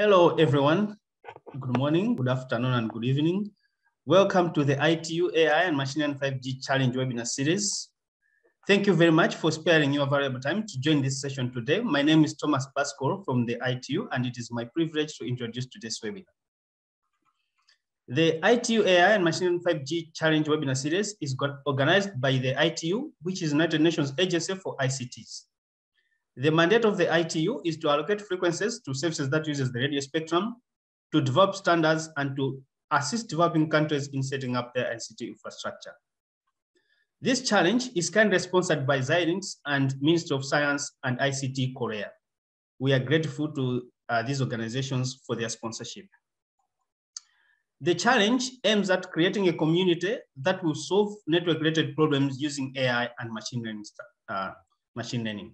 Hello, everyone. Good morning, good afternoon, and good evening. Welcome to the ITU AI and Machine Learning 5G Challenge webinar series. Thank you very much for sparing your valuable time to join this session today. My name is Thomas Basikolo from the ITU, and it is my privilege to introduce today's webinar. The ITU AI and Machine Learning 5G Challenge webinar series is organized by the ITU, which is United Nations Agency for ICTs. The mandate of the ITU is to allocate frequencies to services that uses the radio spectrum, to develop standards, and to assist developing countries in setting up their ICT infrastructure. This challenge is kindly sponsored by Xilinx and Ministry of Science and ICT Korea. We are grateful to uh, these organizations for their sponsorship. The challenge aims at creating a community that will solve network-related problems using AI and machine learning. Uh, machine learning.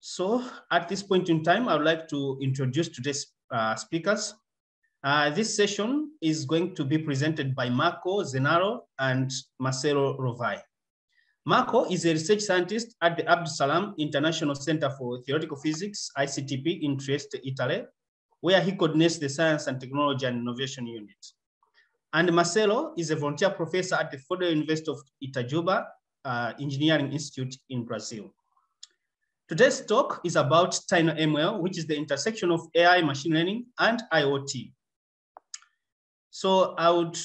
So at this point in time, I would like to introduce today's uh, speakers. Uh, this session is going to be presented by Marco Zennaro and Marcelo Rovai. Marco is a research scientist at the Abdus Salam International Center for Theoretical Physics, ICTP in Trieste, Italy, where he coordinates the Science and Technology and Innovation Unit. And Marcelo is a volunteer professor at the Federal University of Itajuba uh, Engineering Institute in Brazil. Today's talk is about TinyML, which is the intersection of AI, machine learning, and IoT. So I would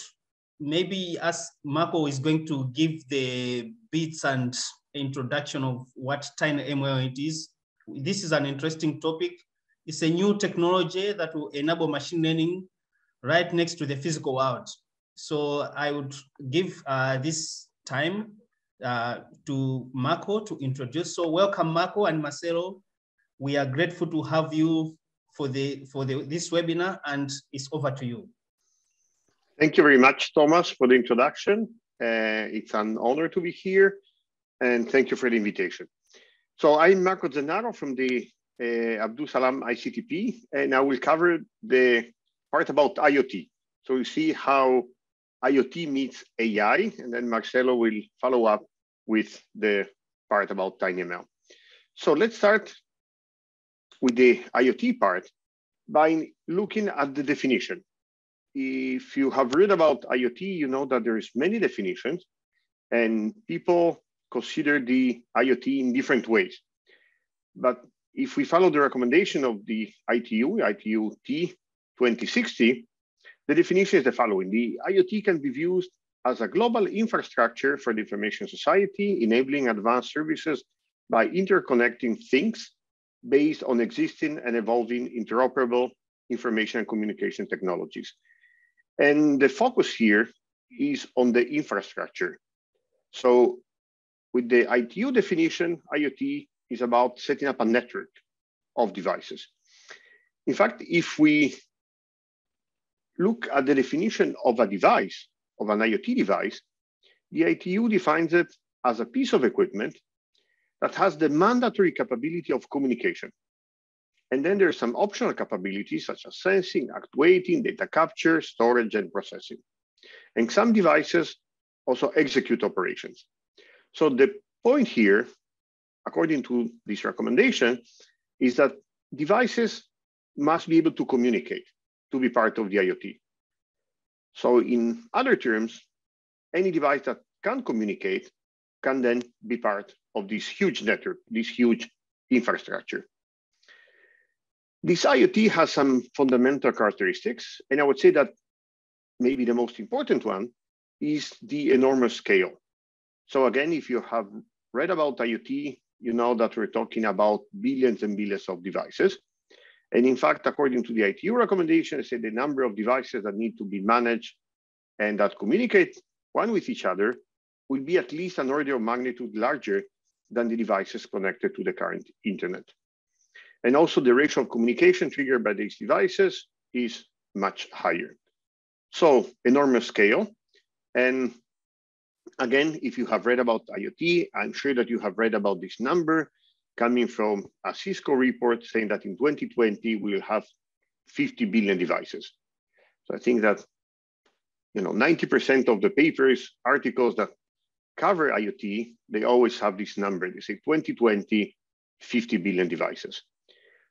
maybe ask Marco is going to give the bits and introduction of what TinyML it is. This is an interesting topic. It's a new technology that will enable machine learning right next to the physical world. So I would give uh, this time uh, to Marco to introduce. So welcome Marco and Marcelo. We are grateful to have you for the for the, this webinar and it's over to you. Thank you very much, Thomas, for the introduction. Uh, it's an honor to be here and thank you for the invitation. So I'm Marco Zennaro from the uh, Abdus Salam ICTP and I will cover the part about IoT. So you see how IoT meets AI, and then Marcelo will follow up with the part about TinyML. So let's start with the IoT part by looking at the definition. If you have read about IoT, you know that there's many definitions and people consider the IoT in different ways. But if we follow the recommendation of the ITU, ITU T 2060, the definition is the following. The IoT can be viewed as a global infrastructure for the information society, enabling advanced services by interconnecting things based on existing and evolving interoperable information and communication technologies. And the focus here is on the infrastructure. So with the ITU definition, IoT is about setting up a network of devices. In fact, if we look at the definition of a device, of an IoT device, the ITU defines it as a piece of equipment that has the mandatory capability of communication. And then there's some optional capabilities such as sensing, actuating, data capture, storage, and processing. And some devices also execute operations. So the point here, according to this recommendation, is that devices must be able to communicate to be part of the IoT. So in other terms, any device that can communicate can then be part of this huge network, this huge infrastructure. This IoT has some fundamental characteristics, and I would say that maybe the most important one is the enormous scale. So again, if you have read about IoT, you know that we're talking about billions and billions of devices. And in fact, according to the ITU recommendations, the number of devices that need to be managed and that communicate one with each other will be at least an order of magnitude larger than the devices connected to the current internet. And also the ratio of communication triggered by these devices is much higher. So enormous scale. And again, if you have read about IoT, I'm sure that you have read about this number coming from a Cisco report saying that in 2020, we will have 50 billion devices. So I think that you know 90% of the papers, articles that cover IoT, they always have this number. They say 2020, 50 billion devices.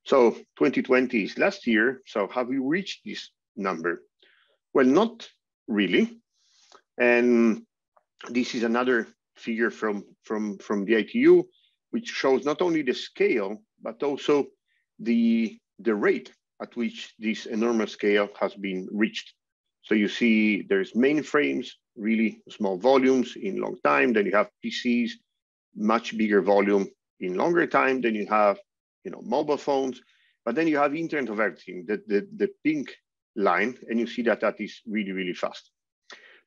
So 2020 is last year. So have we reached this number? Well, not really. And this is another figure from, from, from the ITU, which shows not only the scale, but also the, the rate at which this enormous scale has been reached. So you see there's mainframes, really small volumes in long time. Then you have PCs, much bigger volume in longer time. Then you have you know, mobile phones, but then you have Internet of Everything, the, the, the pink line, and you see that that is really, really fast.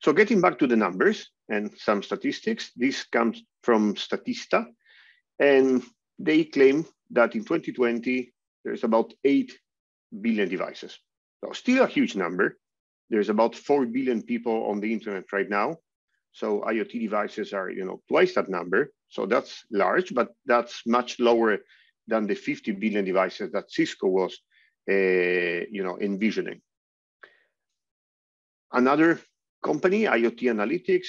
So getting back to the numbers and some statistics, this comes from Statista, and they claim that in 2020, there's about 8 billion devices. So still a huge number. There's about 4 billion people on the internet right now. So IoT devices are, you know, twice that number. So that's large, but that's much lower than the 50 billion devices that Cisco was, uh, you know, envisioning. Another company, IoT Analytics,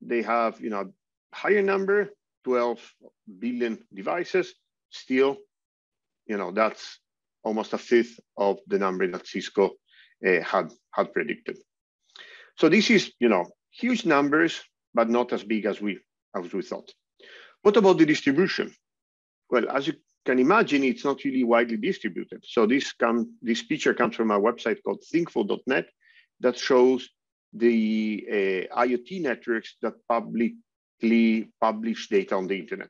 they have, you know, higher number, 12 billion devices. Still, you know, that's almost a fifth of the number that Cisco uh, had had predicted. So this is, you know, huge numbers, but not as big as we as we thought. What about the distribution? Well, as you can imagine, it's not really widely distributed. So this come this picture comes from a website called thingful.net that shows the uh, IoT networks that publicly publish data on the internet.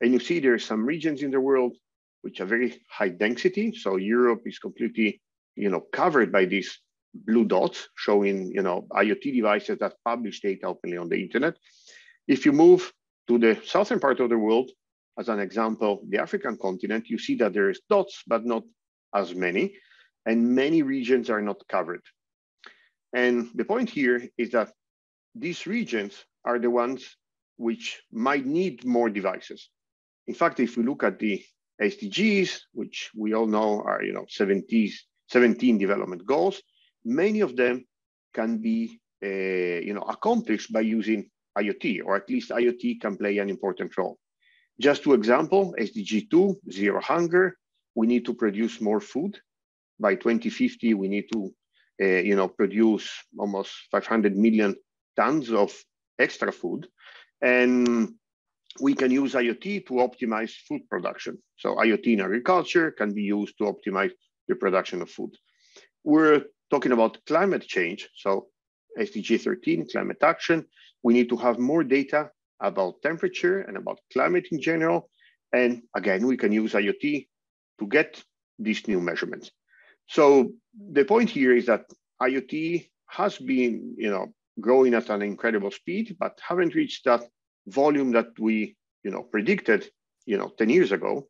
And you see there are some regions in the world which are very high density. So Europe is completely, you know, covered by these blue dots showing, you know, IoT devices that publish data openly on the internet. If you move to the southern part of the world, as an example, the African continent, you see that there is dots, but not as many, and many regions are not covered. And the point here is that these regions are the ones which might need more devices. In fact, if we look at the SDGs, which we all know are you know 70, 17 development goals, many of them can be uh, you know accomplished by using IoT, or at least IoT can play an important role. Just two example, SDG 2, zero hunger. We need to produce more food. By 2050, we need to uh, you know, produce almost 500 million tons of extra food. And we can use IoT to optimize food production. So IoT in agriculture can be used to optimize the production of food. We're talking about climate change. So SDG 13, climate action. We need to have more data about temperature and about climate in general. And again, we can use IoT to get these new measurements. So the point here is that IoT has been, you know, growing at an incredible speed, but haven't reached that volume that we, you know, predicted, you know, 10 years ago.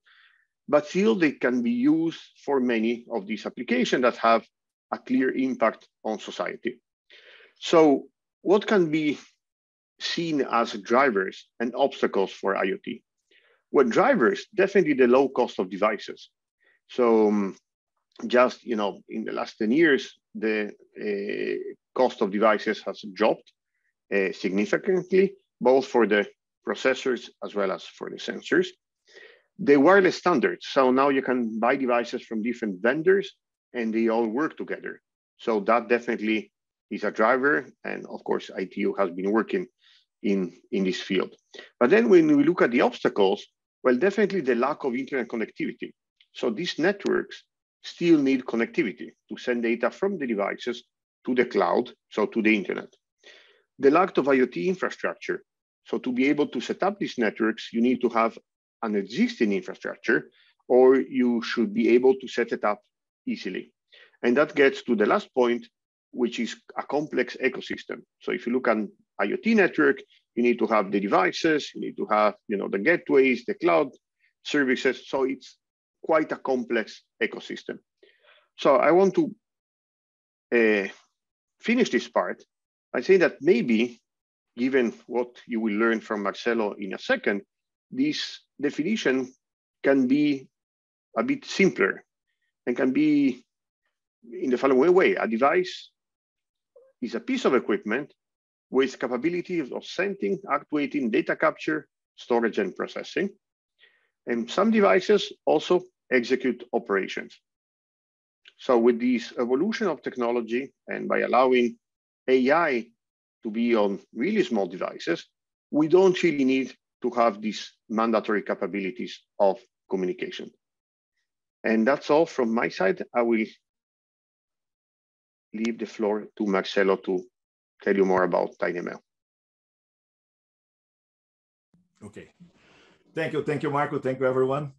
But still, they can be used for many of these applications that have a clear impact on society. So what can be seen as drivers and obstacles for IoT? Well, drivers, definitely the low cost of devices. So um, just, you know, in the last 10 years, the uh, cost of devices has dropped uh, significantly, both for the processors as well as for the sensors. The wireless standards, so now you can buy devices from different vendors and they all work together. So that definitely is a driver. And of course, ITU has been working in, in this field. But then when we look at the obstacles, well, definitely the lack of internet connectivity. So these networks still need connectivity to send data from the devices to the cloud, so to the internet. The lack of IoT infrastructure. So to be able to set up these networks, you need to have an existing infrastructure or you should be able to set it up easily. And that gets to the last point, which is a complex ecosystem. So if you look at IoT network, you need to have the devices, you need to have you know, the gateways, the cloud services. So it's quite a complex ecosystem. So I want to uh, finish this part by saying that maybe, given what you will learn from Marcelo in a second, this definition can be a bit simpler and can be in the following way. A device is a piece of equipment with capability of sending, actuating, data capture, storage, and processing. And some devices also execute operations. So with this evolution of technology and by allowing AI to be on really small devices, we don't really need to have these mandatory capabilities of communication. And that's all from my side. I will leave the floor to Marcelo to tell you more about TinyML. Okay. Thank you. Thank you, Marco. Thank you, everyone.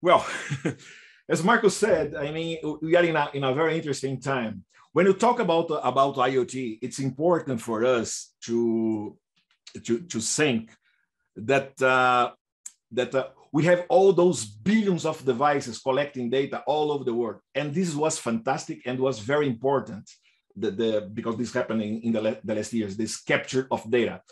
Well, as Marco said, I mean, we are in a, in a very interesting time. When you talk about, about IoT, it's important for us to, to, to think that, uh, that uh, we have all those billions of devices collecting data all over the world. And this was fantastic and was very important the, the, because this happened in, the, the last years, this capture of data.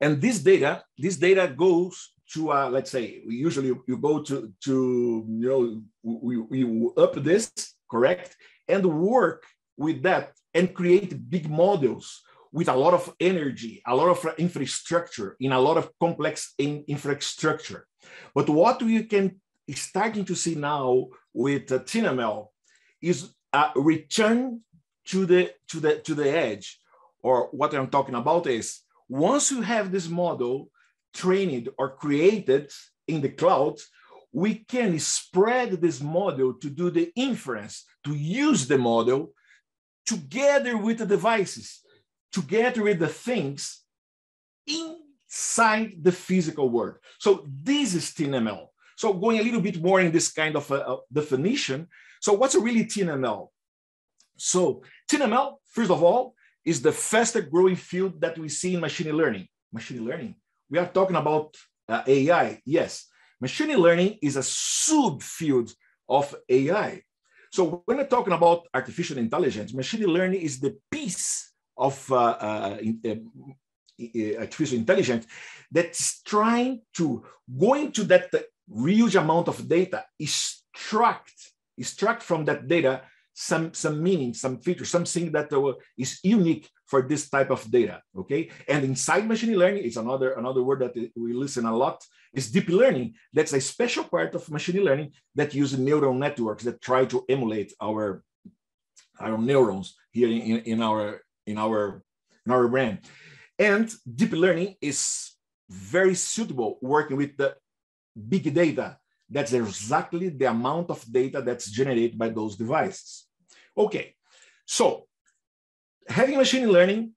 And this data, this data goes to, uh, let's say, usually you go to, to you know, we, we up this, correct? And work with that and create big models with a lot of energy, a lot of infrastructure, in a lot of complex in infrastructure. But what we can starting to see now with uh, TinyML is a return to the to the to the edge. Or what I'm talking about is once you have this model trained or created in the cloud, we can spread this model to do the inference, to use the model together with the devices, together with the things inside the physical world. So this is TinyML. So going a little bit more in this kind of a, a definition. So what's really TinyML? So TinyML, first of all, is the fastest growing field that we see in machine learning. Machine learning, we are talking about uh, AI, yes. Machine learning is a subfield of AI. So when we're talking about artificial intelligence, machine learning is the piece of uh, uh, in, uh, artificial intelligence that's trying to go into that huge amount of data, extract, extract from that data some some meaning, some feature, something that uh, unique for this type of data. Okay, and inside machine learning, it's another another word that we listen a lot is deep learning. That's a special part of machine learning that uses neural networks that try to emulate our our neurons here in, in our in our in our brain. And deep learning is very suitable working with the big data. That's exactly the amount of data that's generated by those devices. Okay, so having machine learning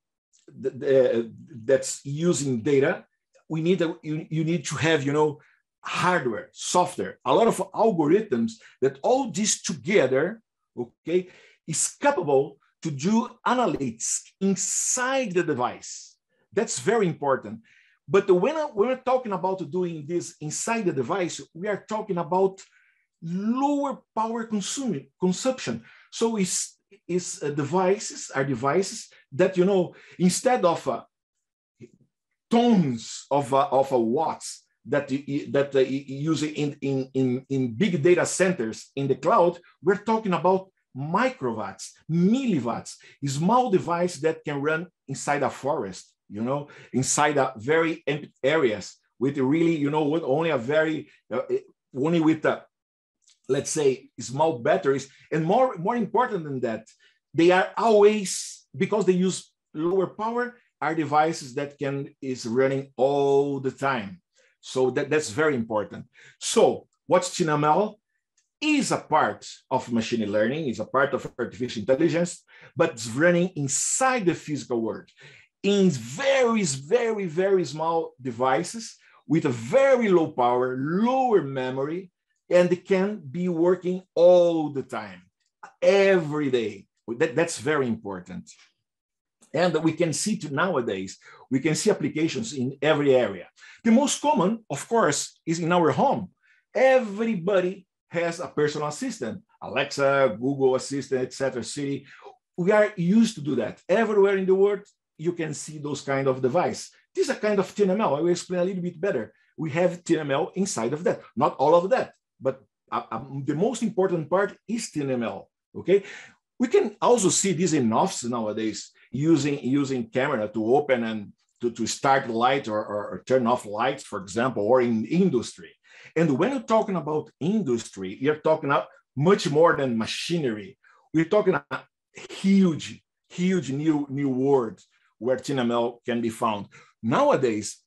uh, that's using data, we need you need to have you know hardware, software, a lot of algorithms that all this together, okay, is capable to do analytics inside the device. That's very important. But when, when we're talking about doing this inside the device, we are talking about lower power consuming, consumption. So it's, it's uh, devices are devices that, you know, instead of uh, tons of, uh, of uh, watts that, that uh, use in, in, in, in big data centers in the cloud, we're talking about microwatts, milliwatts, small device that can run inside a forest, you know, inside a very empty areas with really, you know, with only a very, uh, only with a let's say, small batteries. And more, more important than that, they are always, because they use lower power, are devices that can is running all the time. So that, that's very important. So what's TinyML? Is a part of machine learning, is a part of artificial intelligence, but it's running inside the physical world in very, very, very small devices with a very low power, lower memory, and they can be working all the time, every day. That, that's very important. And we can see to nowadays, we can see applications in every area. The most common, of course, is in our home. Everybody has a personal assistant, Alexa, Google Assistant, etc. Siri. We are used to do that. Everywhere in the world, you can see those kind of device. This is a kind of TinyML. I will explain a little bit better. We have TinyML inside of that. Not all of that, but uh, um, the most important part is TinyML, okay? We can also see this in offices nowadays using, using camera to open and to, to start light or, or, or turn off lights, for example, or in industry. And when you're talking about industry, you're talking about much more than machinery. We're talking about huge, huge new, new world where TinyML can be found. Nowadays,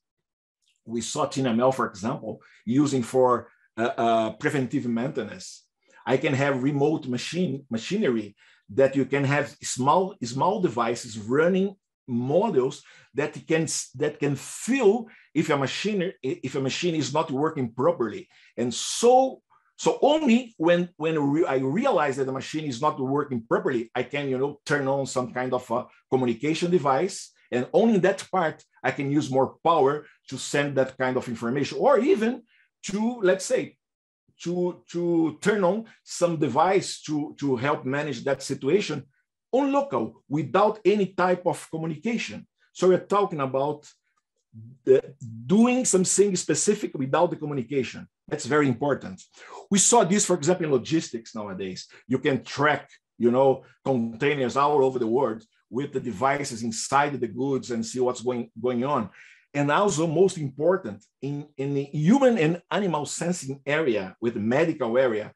we saw TinyML, for example, using for uh, uh, preventive maintenance. I can have remote machine machinery that you can have small small devices running models that can that can feel if a machine if a machine is not working properly. And so so only when when re i realize that the machine is not working properly i can you know turn on some kind of a communication device. And only that part i can use more power to send that kind of information. Or even to let's say to to turn on some device to to help manage that situation on local without any type of communication. So we're talking about the, doing something specific without the communication. That's very important. We saw this, for example, in logistics nowadays. You can track, you know, containers all over the world with the devices inside the goods and see what's going, going on. And also, most important, in, in the human and animal sensing area, with the medical area,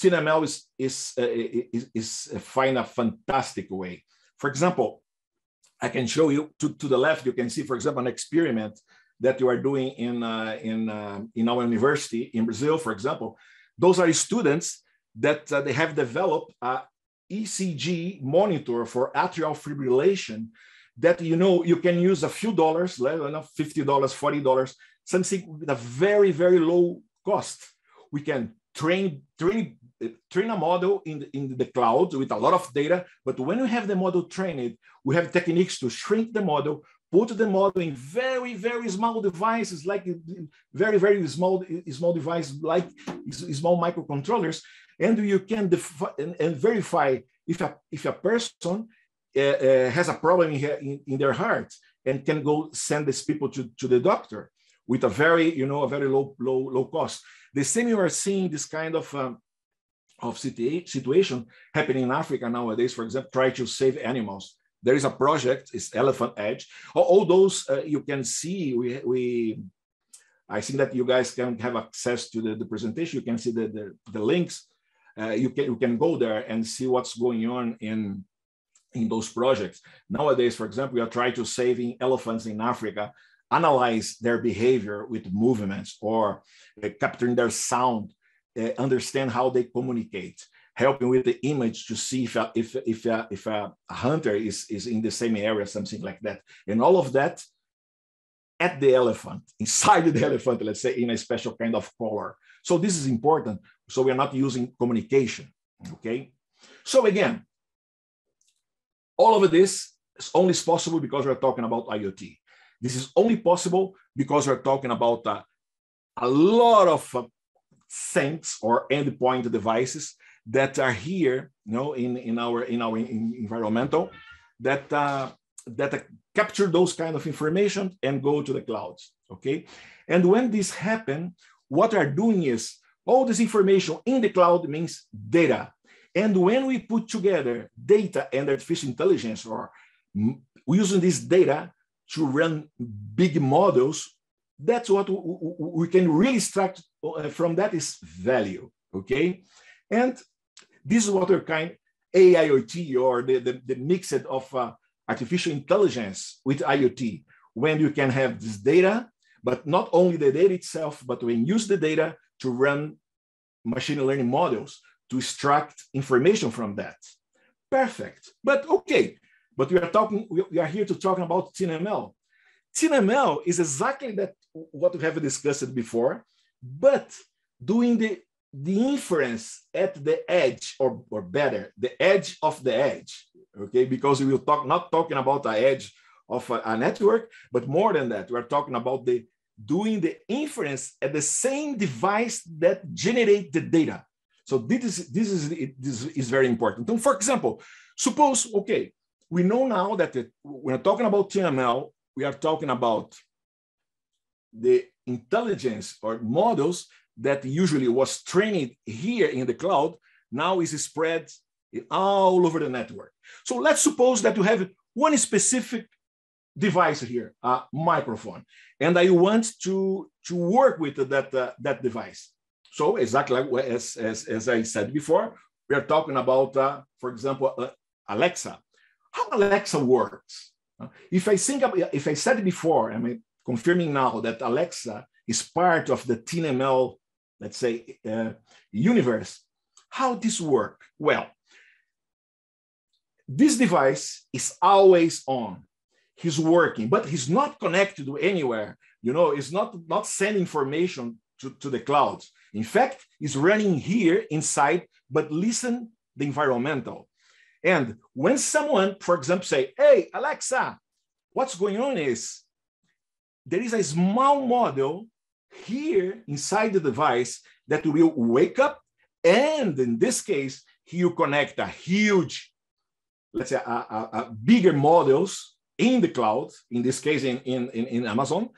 TinyML is, is, uh, is, is find a fantastic way. For example, I can show you to, to the left, you can see, for example, an experiment that you are doing in, uh, in, uh, in our university in Brazil, for example. Those are students that uh, they have developed a ECG monitor for atrial fibrillation that, you know, you can use a few dollars, $50, $40, something with a very, very low cost. We can train, train train a model in the, in the cloud with a lot of data. But when we have the model trained, we have techniques to shrink the model, put the model in very, very small devices, like very, very small, small device, like small microcontrollers. And you can and, and, verify if a, if a person has a problem in, in, in, their heart and can go send these people to, to the doctor with a very, you know, a very low, low, low cost. The same you are seeing this kind of um, of situation happening in Africa nowadays, for example, try to save animals. There is a project, it's Elephant Edge. All those uh, you can see, we, we, I think that you guys can have access to the, the presentation. You can see the, the, the links. Uh, you, can, you can go there and see what's going on in, in those projects. Nowadays, for example, we are trying to saving elephants in Africa, analyze their behavior with movements or uh, capturing their sound uh, understand how they communicate, helping with the image to see if a, if if a, if a hunter is is in the same area, something like that, and all of that at the elephant, inside the elephant, let's say in a special kind of color. So this is important. So we are not using communication. Okay. So again, all of this is only possible because we're talking about IoT. This is only possible because we're talking about uh, a lot of uh, things or endpoint devices that are here, you know, in, in our in our in environmental that uh, that capture those kind of information and go to the clouds. Okay, and when this happen, what we're doing is all this information in the cloud means data. And when we put together data and artificial intelligence, or using this data to run big models that's what we can really extract uh, from that is value, okay? And this is what we're kind AIoT or the, the, the mix of uh, artificial intelligence with IoT, when you can have this data, but not only the data itself, but when you use the data to run machine learning models to extract information from that. Perfect, but okay. But we are talking, we are here to talk about TinyML. TinyML is exactly that what we have discussed before, but doing the, the inference at the edge, or, or better, the edge of the edge, okay? Because we will talk, not talking about the edge of a, a network, but more than that, we're talking about the doing the inference at the same device that generate the data. So this is, this is, this is very important. And for example, suppose, okay, we know now that the, when we're talking about TML, we are talking about the intelligence or models that usually was trained here in the cloud now is spread all over the network. So let's suppose that you have one specific device here, a microphone, and I want to to work with that, uh, that device. So exactly like as, as, as I said before, we are talking about, uh, for example, uh, Alexa. How Alexa works. If I think, of, if I said before, I'm confirming now that Alexa is part of the TinyML, let's say, uh, universe. How this work? Well, this device is always on. He's working, but he's not connected to anywhere. You know, it's not, not sending information to, to the clouds. In fact, it's running here inside, but listen the environmental. And when someone, for example, say, hey, Alexa, what's going on is there is a small model here inside the device that will wake up. And in this case, you connect a huge, let's say, a, a, a bigger models in the cloud, in this case, in, in, in Amazon.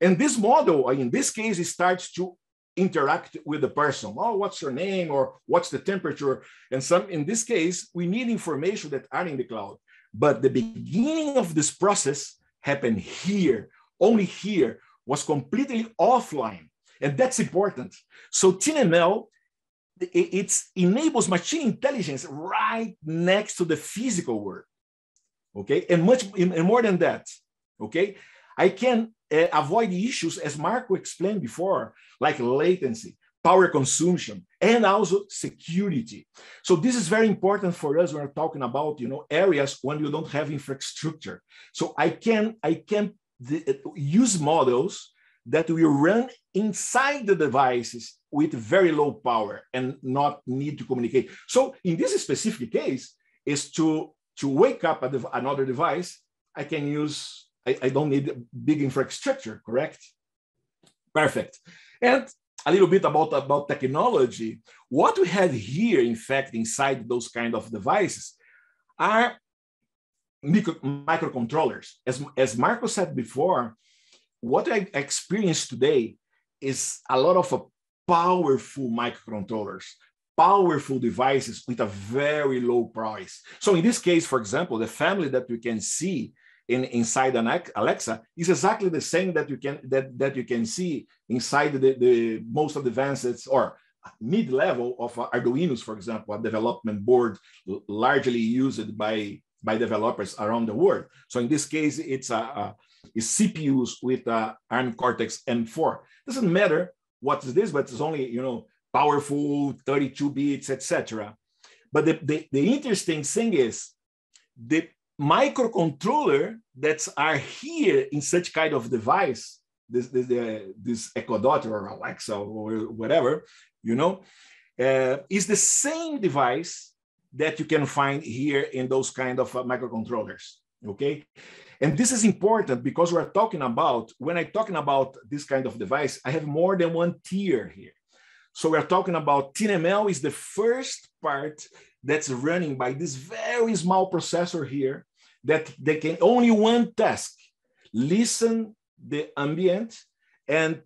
And this model, in this case, starts to interact with the person. Oh, what's your name or what's the temperature? And some, in this case, we need information that are in the cloud. But the beginning of this process happened here, only here, was completely offline. And that's important. So TinyML, it enables machine intelligence right next to the physical world. Okay, and much and more than that. Okay, I can uh, avoid issues, as Marco explained before, like latency, power consumption, and also security. So this is very important for us when we're talking about you know areas when you don't have infrastructure. So I can I can use models that will run inside the devices with very low power and not need to communicate. So in this specific case, is to to wake up another device. I can use I, I don't need big infrastructure, correct? Perfect. And a little bit about, about technology. What we have here, in fact, inside those kind of devices are micro, microcontrollers. As, as Marco said before, what I experienced today is a lot of a powerful microcontrollers, powerful devices with a very low price. So in this case, for example, the family that we can see in, inside an Alexa is exactly the same that you can that, that you can see inside the, the most advanced or mid-level of uh, Arduinos, for example, a development board largely used by, by developers around the world. So in this case, it's a, a it's CPUs with a ARM Cortex M4. Doesn't matter what is this, but it's only you know powerful 32 bits, etc. But the, the, the interesting thing is the microcontroller that are here in such kind of device, this, this, uh, this Echo Dot or Alexa or whatever, you know, uh, is the same device that you can find here in those kind of uh, microcontrollers, okay? And this is important because we're talking about, when I'm talking about this kind of device, I have more than one tier here. So we're talking about TinyML is the first part that's running by this very small processor here that they can only one task, listen the ambient and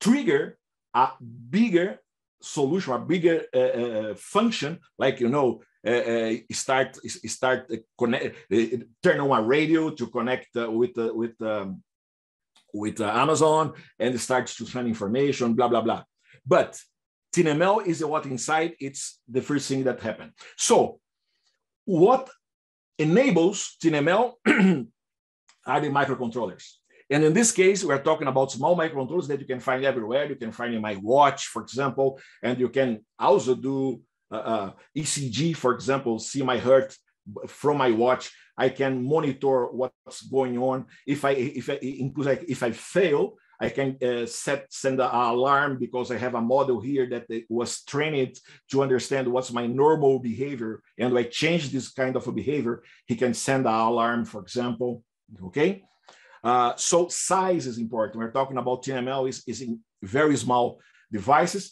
trigger a bigger solution, a bigger uh, uh, function, like you know, uh, uh start start connect, uh, turn on a radio to connect uh, with with um, with Amazon, and starts to send information, blah blah blah. But TinyML is what inside. It's the first thing that happened. So, what enables TinyML are the microcontrollers. And in this case, we're talking about small microcontrollers that you can find everywhere. You can find in my watch, for example, and you can also do uh, uh, ECG, for example, see my heart from my watch. I can monitor what's going on. If I, if I, if I fail, I can uh, set send an alarm because I have a model here that was trained to understand what's my normal behavior. And I change this kind of a behavior, he can send an alarm, for example. Okay. Uh, so size is important. We're talking about TinyML is, is in very small devices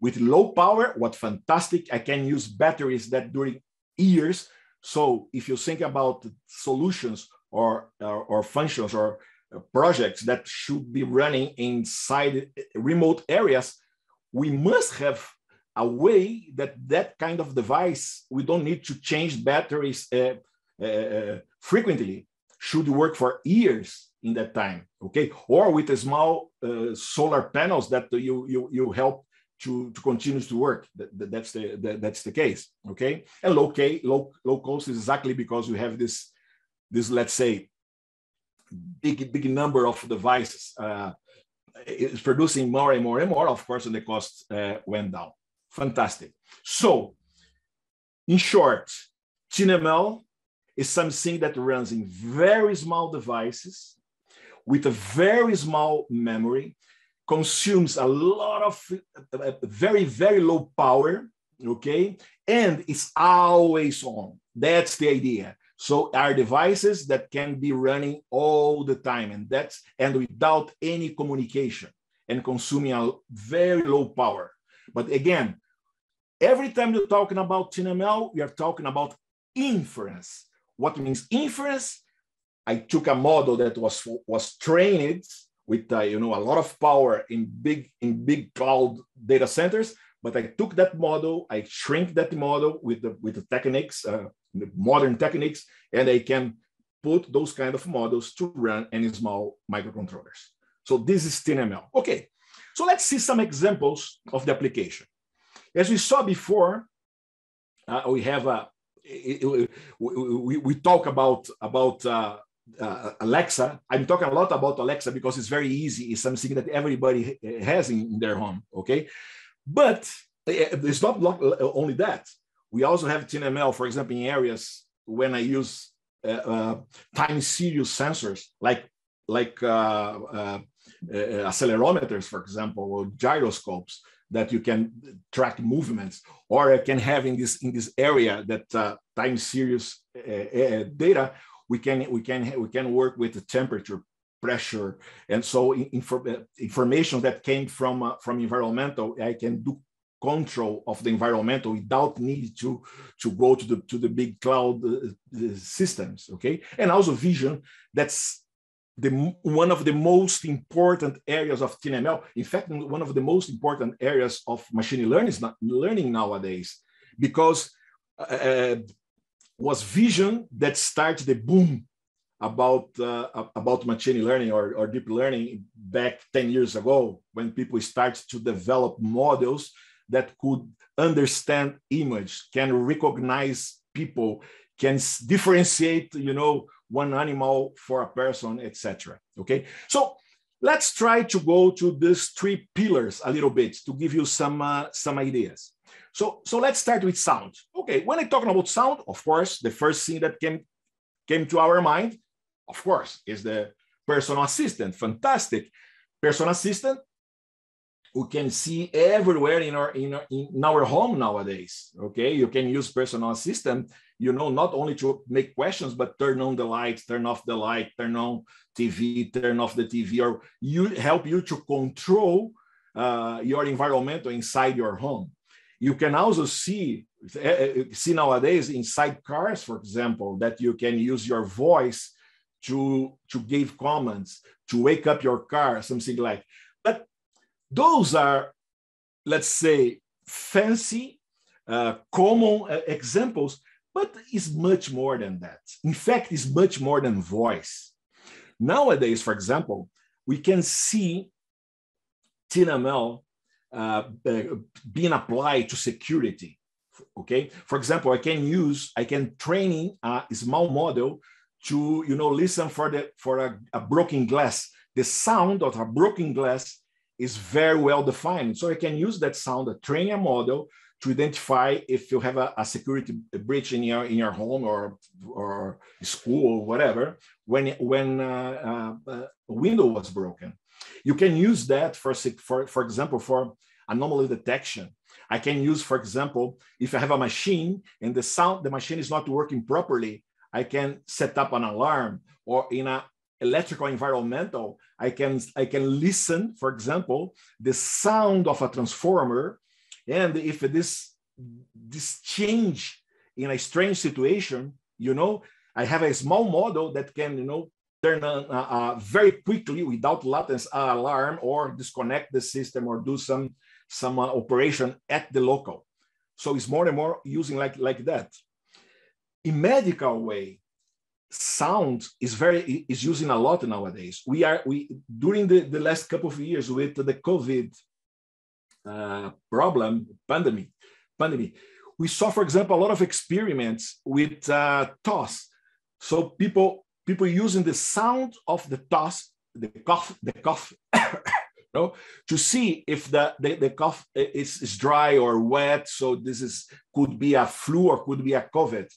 with low power. What fantastic! I can use batteries that during years. So if you think about solutions or, or, or functions or projects that should be running inside remote areas, we must have a way that that kind of device, we don't need to change batteries uh, uh, frequently, should work for years. in that time, okay? Or with a small uh, solar panels that you, you, you help to, to continue to work. That, that's, the, that, that's the case, okay? And low, low, low cost is exactly because you have this, this let's say, big, big number of devices. Uh, it's producing more and more and more, of course, and the cost uh, went down. Fantastic. So, in short, TinyML is something that runs in very small devices with a very small memory, consumes a lot of uh, very, very low power, okay? And it's always on. That's the idea. So are devices that can be running all the time and that's and without any communication and consuming a very low power. But again, every time you're talking about TinyML, we are talking about inference. What means inference? I took a model that was was trained with uh, you know a lot of power in big in big cloud data centers, but I took that model, I shrink that model with the with the techniques, uh, modern techniques, and I can put those kind of models to run any small microcontrollers. So this is TinyML. Okay, so let's see some examples of the application. As we saw before, uh, we have a we, we, we, talk about about uh, uh, Alexa. I'm talking a lot about Alexa because it's very easy. It's something that everybody has in, their home. Okay, but eh, it's not only that. We also have TinyML, for example, in areas when I use uh, uh, time series sensors like like uh, uh, uh, accelerometers, for example, or gyroscopes that you can track movements, or I can have in this in this area that uh, time series data. We can we can we can work with the temperature, pressure, and so information that came from from environmental. I can do control of the environmental without need to to go to the to the big cloud uh, systems okay? And also vision that's the one of the most important areas of TinyML in fact one of the most important areas of machine learning is not learning nowadays because uh, uh, was vision that started the boom about uh, about machine learning or, or deep learning back 10 years ago when people started to develop models that could understand image, can recognize people, can differentiate, you know, one animal for a person, etc. Okay, so let's try to go to these three pillars a little bit to give you some uh, some ideas. So so let's start with sound. Okay, when I'm talking about sound, of course, the first thing that came came to our mind, of course, is the personal assistant. Fantastic. Personal assistant we can see everywhere in our, in our in our home nowadays. Okay, you can use personal assistant, you know, not only to make questions, but turn on the lights, turn off the light, turn on TV, turn off the TV, or you help you to control uh, your environment inside your home. You can also see eh, eh, see nowadays inside cars, for example, that you can use your voice to to give comments, to wake up your car, something like. Those are, let's say, fancy, uh, common uh, examples, but it's much more than that. In fact, it's much more than voice. Nowadays, for example, we can see TinyML uh, uh, being applied to security. Okay, for example, I can use, I can training a small model to, you know, listen for the for a, a broken glass. The sound of a broken glass is very well defined. So I can use that sound, a training a model to identify if you have a, a, security breach in your in your home or or school or whatever when when uh, uh, a window was broken. You can use that for for for example for anomaly detection. I can use, for example, if I have a machine and the sound the machine is not working properly, I can set up an alarm or in a electrical environmental, I can, I can listen, for example, the sound of a transformer. And if this, this change in a strange situation, you know, I have a small model that can, you know, turn on uh, uh, very quickly without latency alarm or disconnect the system or do some, some uh, operation at the local. So it's more and more using like, like that. In medical way, sound is very is using a lot nowadays. We are we during the, the last couple of years with the COVID uh, problem pandemic pandemic, we saw, for example, a lot of experiments with uh, toss. So people people using the sound of the toss, the cough, the cough, no, to see if the, the, the cough is, is dry or wet. So this is could be a flu or could be a COVID.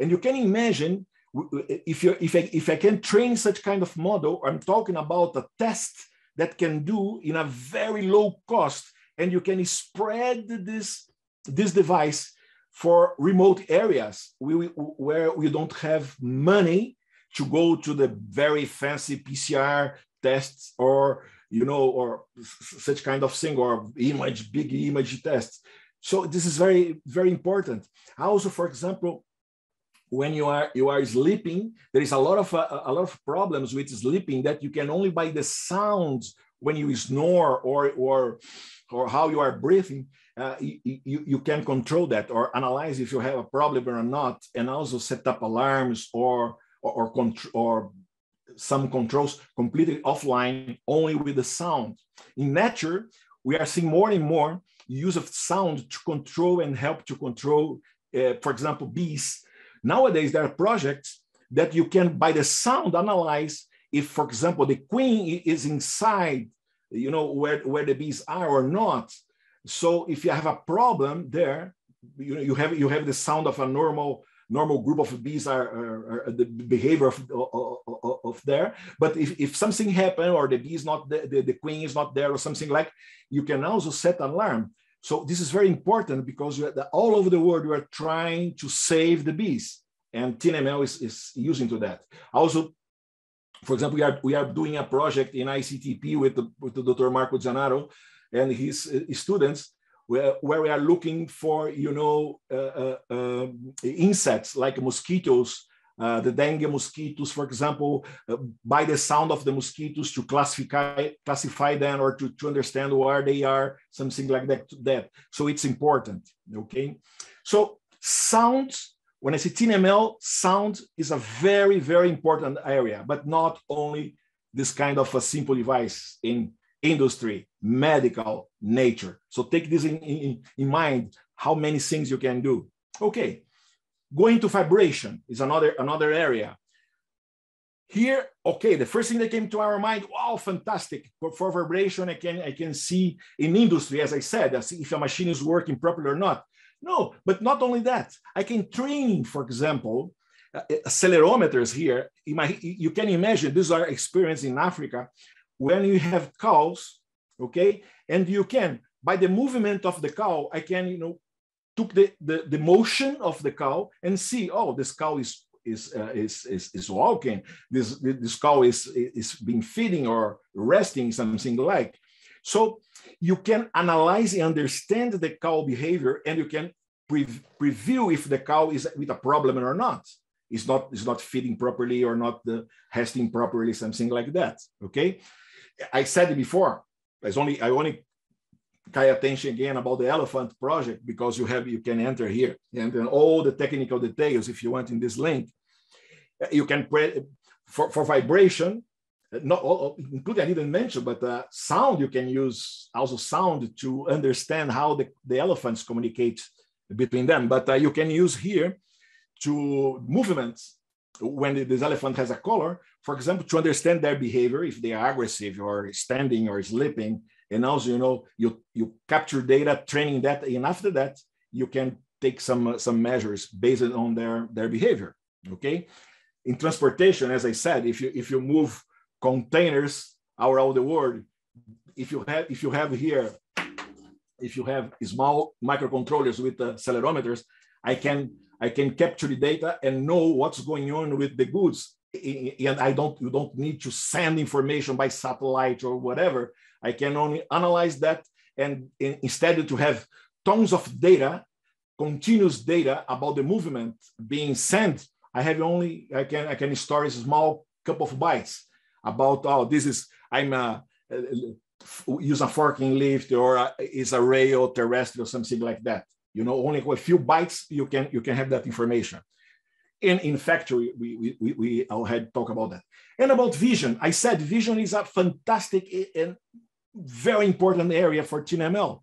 And you can imagine if you if I, if I can train such kind of model, I'm talking about a test that can do in a very low cost, and you can spread this this device for remote areas where we don't have money to go to the very fancy PCR tests or you know or such kind of thing or image big image tests. So this is very very important. Also, for example, when you are you are sleeping there is a lot of uh, a lot of problems with sleeping that you can only by the sounds when you snore or or or how you are breathing uh, you, you, you can control that or analyze if you have a problem or not and also set up alarms or or or, contr- or some controls completely offline only with the sound. In nature we are seeing more and more use of sound to control and help to control uh, for example bees Nowadays, there are projects that you can, by the sound, analyze if, for example, the queen is inside, you know, where, where the bees are or not. So if you have a problem there, you know, you have you have the sound of a normal normal group of bees are, are, are the behavior of, of, of, there. But if, if something happened or the bee is not the, the, the queen is not there or something like, you can also set an alarm. So this is very important because all over the world we are trying to save the bees, and TinyML is, is using to that. Also, for example, we are we are doing a project in ICTP with the, with the Dr. Marco Zennaro and his, his students, where, where we are looking for you know uh, uh, uh, insects like mosquitoes uh, the dengue mosquitoes, for example, uh, by the sound of the mosquitoes to classify classify them or to, to understand where they are, something like that, that. So it's important, okay? So sound, when I say TinyML, sound is a very, very important area, but not only this kind of a simple device in industry, medical, nature. So take this in, in, in mind, how many things you can do. Okay, Going to vibration is another, another area. Here, okay, the first thing that came to our mind, wow, fantastic. For, for vibration, I can, I can see in industry, as I said, see if a machine is working properly or not. No, but not only that, I can train, for example, uh, accelerometers here. My, you can imagine these are experience in Africa when you have cows, okay, and you can by the movement of the cow, I can you know took the, the, the motion of the cow and see, oh, this cow is is, uh, is, is, is walking, this, this cow is, is being feeding or resting, something like. So you can analyze and understand the cow behavior and you can pre preview if the cow is with a problem or not. It's not, it's not feeding properly or not the resting properly, something like that, okay? I said before, I only, I only pay attention again about the elephant project because you have you can enter here and then all the technical details if you want in this link you can for, for vibration not all, including I didn't mention, but uh, sound you can use also sound to understand how the, the elephants communicate between them. But uh, you can use here to movements when this elephant has a color, for example, to understand their behavior, if they are aggressive or standing or sleeping, and also you know you you capture data training that and after that you can take some some measures based on their their behavior okay? In transportation as i said if you if you move containers around the world if you have if you have here if you have small microcontrollers with uh, accelerometers i can i can capture the data and know what's going on with the goods. And i don't you don't need to send information by satellite or whatever I can only analyze that and instead to have tons of data, continuous data about the movement being sent, I have only, I can, I can store a small couple of bytes about, oh, this is, I'm a, use a forking lift or a, is a rail terrestrial, something like that. You know, only a few bytes you can you can have that information. in, in factory, we, we, we already talk about that. And about vision, I said vision is a fantastic and very important area for TinyML.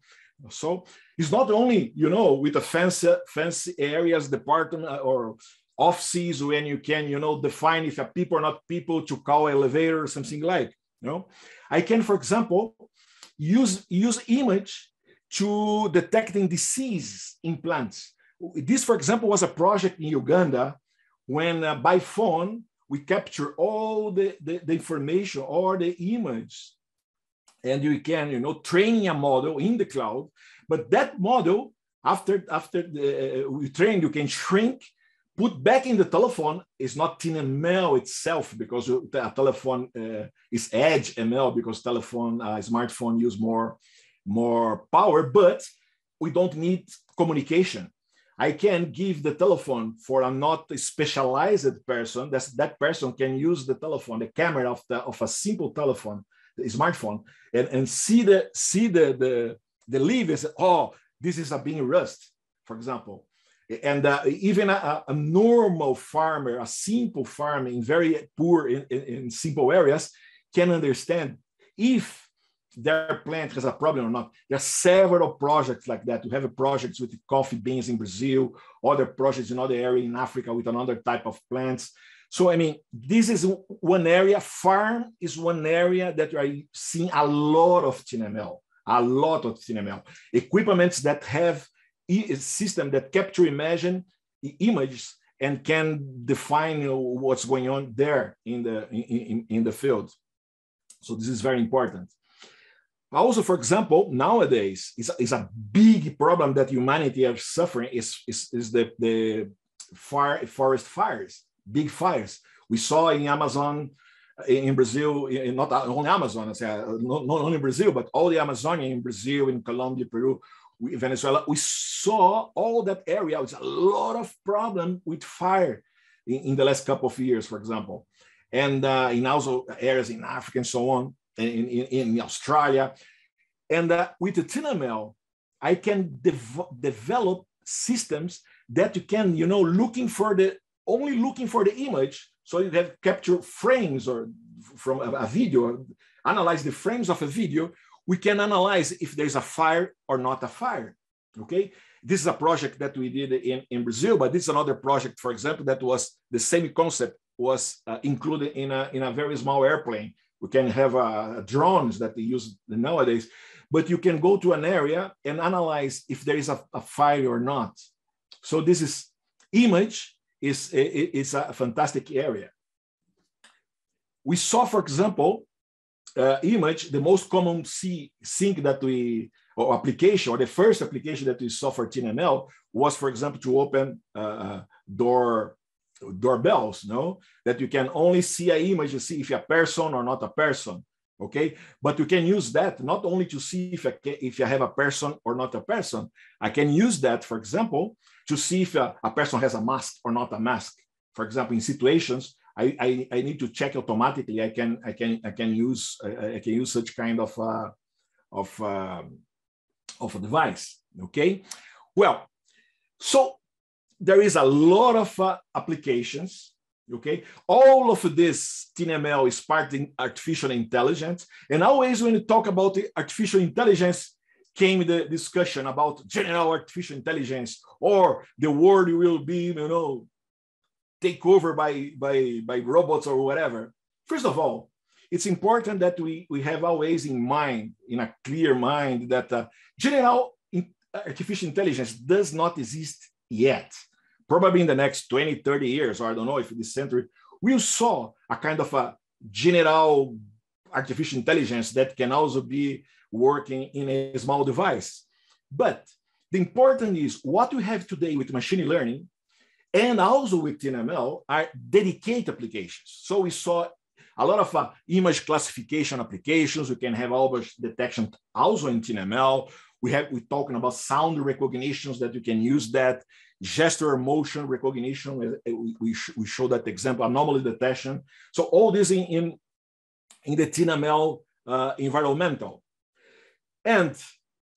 So it's not only, you know, with the fancy, fancy areas, department uh, or offices when you can, you know, define if a people or not people to call elevator or something like, you know. I can, for example, use, use image to detecting disease in plants. This, for example, was a project in Uganda when uh, by phone, we capture all the, the, the information or the image and you can, you know, training a model in the cloud. But that model, after after the, uh, we train, you can shrink, put back in the telephone. Is not TinyML itself because a telephone uh, is edge ML because telephone uh, smartphone use more more power, but we don't need communication. I can give the telephone for a not specialized person. That that person can use the telephone, the camera of the of a simple telephone, smartphone, and, and see the see the the the leaf is oh this is a bean rust, for example. And uh, even a, a, normal farmer, a simple farmer in very poor in, in, in simple areas can understand if their plant has a problem or not. There are several projects like that. We have projects with coffee beans in Brazil, other projects in other area in Africa with another type of plants. So, I mean, this is one area. Farm is one area that are seeing a lot of TinyML, a lot of TinyML. Equipments that have a system that capture imagine images and can define what's going on there in the, in, in, the field. So this is very important. Also, for example, nowadays is, is a big problem that humanity is suffering is, is, is the, the fire, forest fires, big fires. We saw in Amazon, in Brazil, in, not only Amazon, not, not only Brazil, but all the Amazonia in Brazil, in Colombia, Peru, Venezuela. We saw all that area. It's a lot of problem with fire in, in, the last couple of years, for example, and uh, in also areas in Africa and so on in, in, in Australia. And uh, with the TinyML, I can dev develop systems that you can, you know, looking for the, only looking for the image. So you have capture frames or from a, a video, analyze the frames of a video. We can analyze if there's a fire or not a fire, okay? This is a project that we did in, in Brazil, but this is another project, for example, that was the same concept was uh, included in a, in a very small airplane we can have uh, drones that they use nowadays, but you can go to an area and analyze if there is a, a fire or not. So this is image is, is a fantastic area. We saw, for example, uh, image, the most common see, thing that we, or application, or the first application that we saw for TinyML was, for example, to open uh, uh door doorbells, no? That you can only see an image to see if a person or not a person, okay? But you can use that not only to see if I, if you have a person or not a person. I can use that, for example, to see if a, a person has a mask or not a mask. For example, in situations, I, I, I need to check automatically. I can I can I can use I, I can use such kind of uh, of uh, of a device. Okay, well, so there is a lot of uh, applications. Okay, all of this TinyML is part of artificial intelligence, and always when you talk about the artificial intelligence, came the discussion about general artificial intelligence or the world will be, you know, take over by by by robots or whatever. First of all, it's important that we we have always in mind, in a clear mind, that uh, general in artificial intelligence does not exist yet probably in the next 20, 30 years, or I don't know if this century, we'll saw a kind of a general artificial intelligence that can also be working in a small device. But the important is what we have today with machine learning and also with TinyML are dedicated applications. So we saw a lot of uh, image classification applications. We can have image detection also in TinyML. We have we're talking about sound recognitions that you can use that gesture motion recognition. We, we, show that example, anomaly detection. So all this in, in, in the TinyML uh, environmental. And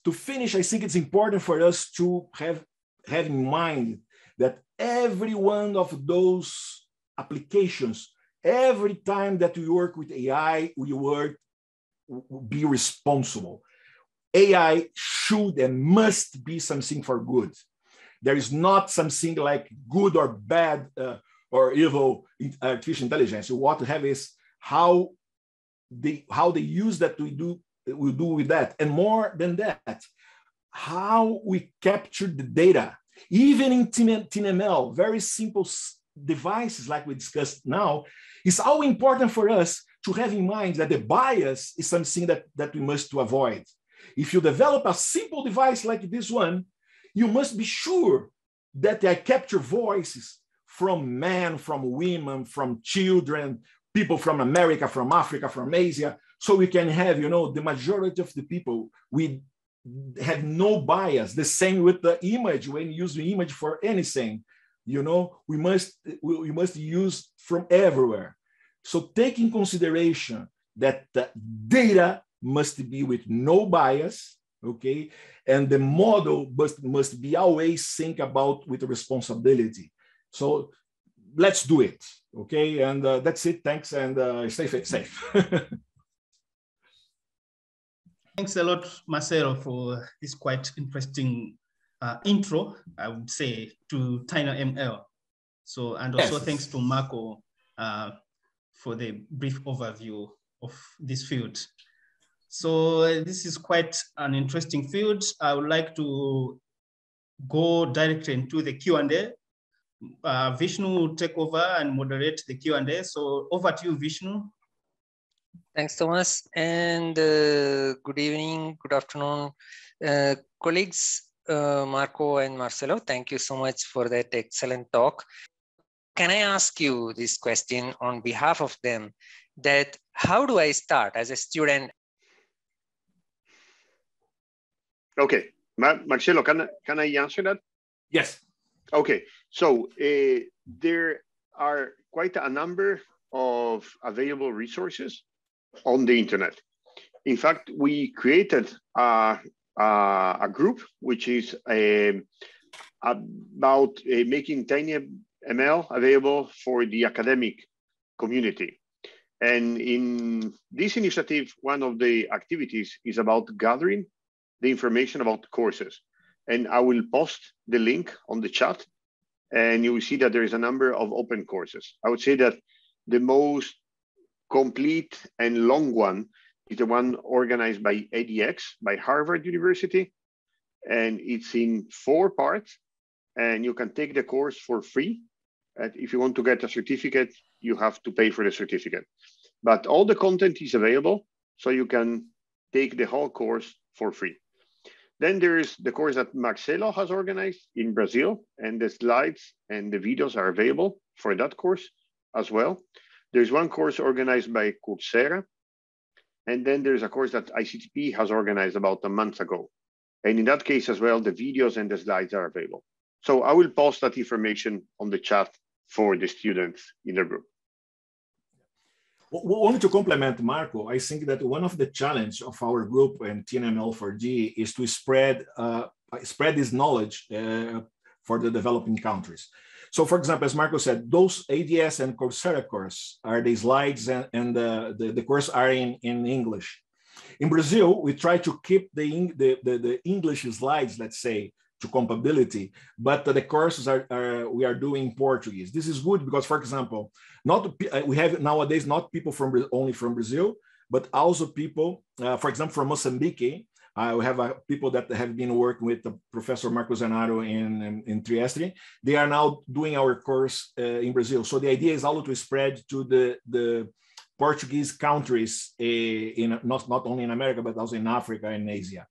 to finish, I think it's important for us to have, have in mind that every one of those applications, every time that we work with AI, we work be responsible. AI should and must be something for good. There is not something like good or bad uh, or evil artificial intelligence. What we have is how the how they use that we do we do with that, and more than that, how we capture the data, even in TinyML, very simple devices like we discussed now, it's all important for us to have in mind that the bias is something that, that we must to avoid. If you develop a simple device like this one, you must be sure that I capture voices from men, from women, from children, people from America, from Africa, from Asia, so we can have, you know, the majority of the people, we have no bias. The same with the image, when you use the image for anything, you know, we must, we must use from everywhere. So take in consideration that the data must be with no bias, okay? And the model must, must be always think about with responsibility. So let's do it, okay? And uh, that's it, thanks, and uh, stay safe. Thanks a lot, Marcelo, for this quite interesting uh, intro, I would say, to tiny ML So, and also yes. thanks to Marco uh, for the brief overview of this field. So uh, this is quite an interesting field. I would like to go directly into the Q&A. Uh, Vishnu will take over and moderate the Q&A. So over to you, Vishnu. Thanks, Thomas. And uh, good evening, good afternoon, uh, colleagues, uh, Marco and Marcelo. Thank you so much for that excellent talk can I ask you this question on behalf of them that how do I start as a student? Okay, Marcelo, can, can I answer that? Yes. Okay, so uh, there are quite a number of available resources on the internet. In fact, we created a, a, a group which is a, um, about uh, making tiny ML available for the academic community. And in this initiative, one of the activities is about gathering the information about the courses. And I will post the link on the chat and you will see that there is a number of open courses. I would say that the most complete and long one is the one organized by edX, by Harvard University. And it's in four parts and you can take the course for free And if you want to get a certificate, you have to pay for the certificate. But all the content is available, so you can take the whole course for free. Then there's the course that Marcelo has organized in Brazil, and the slides and the videos are available for that course as well. There's one course organized by Coursera, and then there's a course that ICTP has organized about a month ago. And in that case as well, the videos and the slides are available. So I will post that information on the chat for the students in the group. Only to complement Marco, I think that one of the challenge of our group and TinyML4D is to spread uh, spread this knowledge uh, for the developing countries. So, for example, as Marco said, those edX and Coursera course are the slides and, and the, the, the course are in, in English. In Brazil, we try to keep the, the, the, the English slides, let's say, to compatibility, but the courses are, are, we are doing Portuguese. This is good because, for example, not uh, we have nowadays not people from only from Brazil, but also people, uh, for example, from Mozambique. Uh, we have uh, people that have been working with Professor Marco Zennaro in, in, in, Trieste. They are now doing our course uh, in Brazil. So the idea is also to spread to the, the Portuguese countries uh, in not, not only in America, but also in Africa and Asia